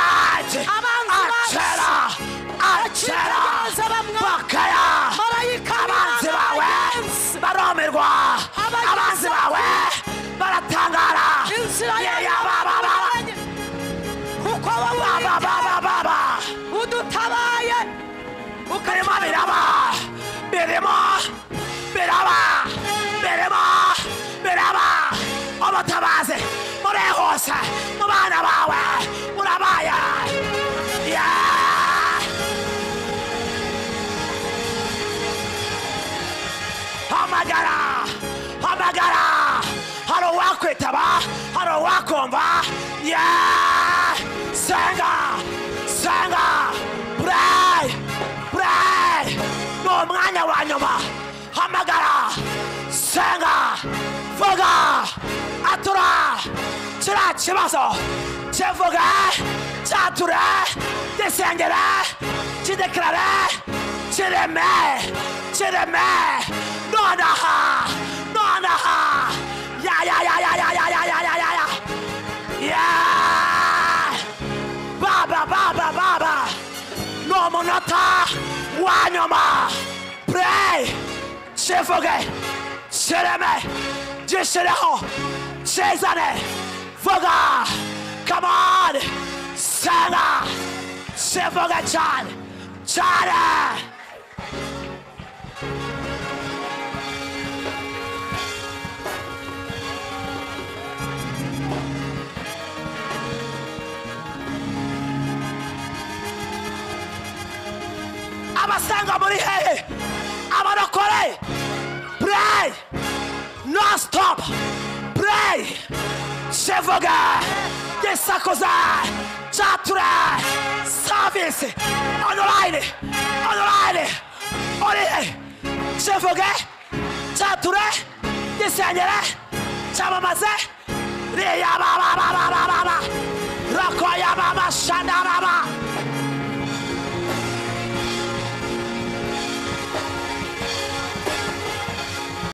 hamagara hamagara hari uwakwitaba hari uwakumva
Yeah!
senga
senga
pray pray ni
umwanya wa nyuma
hamagara senga 주라
집어서
제보가 자투라 대생대라 지데크라라 지레메 지레메 너나하 너나하 야야야야야야야야야야 야 바바 바바 바바 너무나타 와녀마 프레이 제보게 지레메 지시레호 제자네 Forget. Come on. Sarah. Say forget John. Johnny. abasanga muri hehe abarokore pray non stop pray Chevoga, Yesakoza, Chatura, Service, Online, Online, Online, Chevoga, Chatura, Yesanere, Chamamaze, Reyababa, Rakoyababa, Shandababa.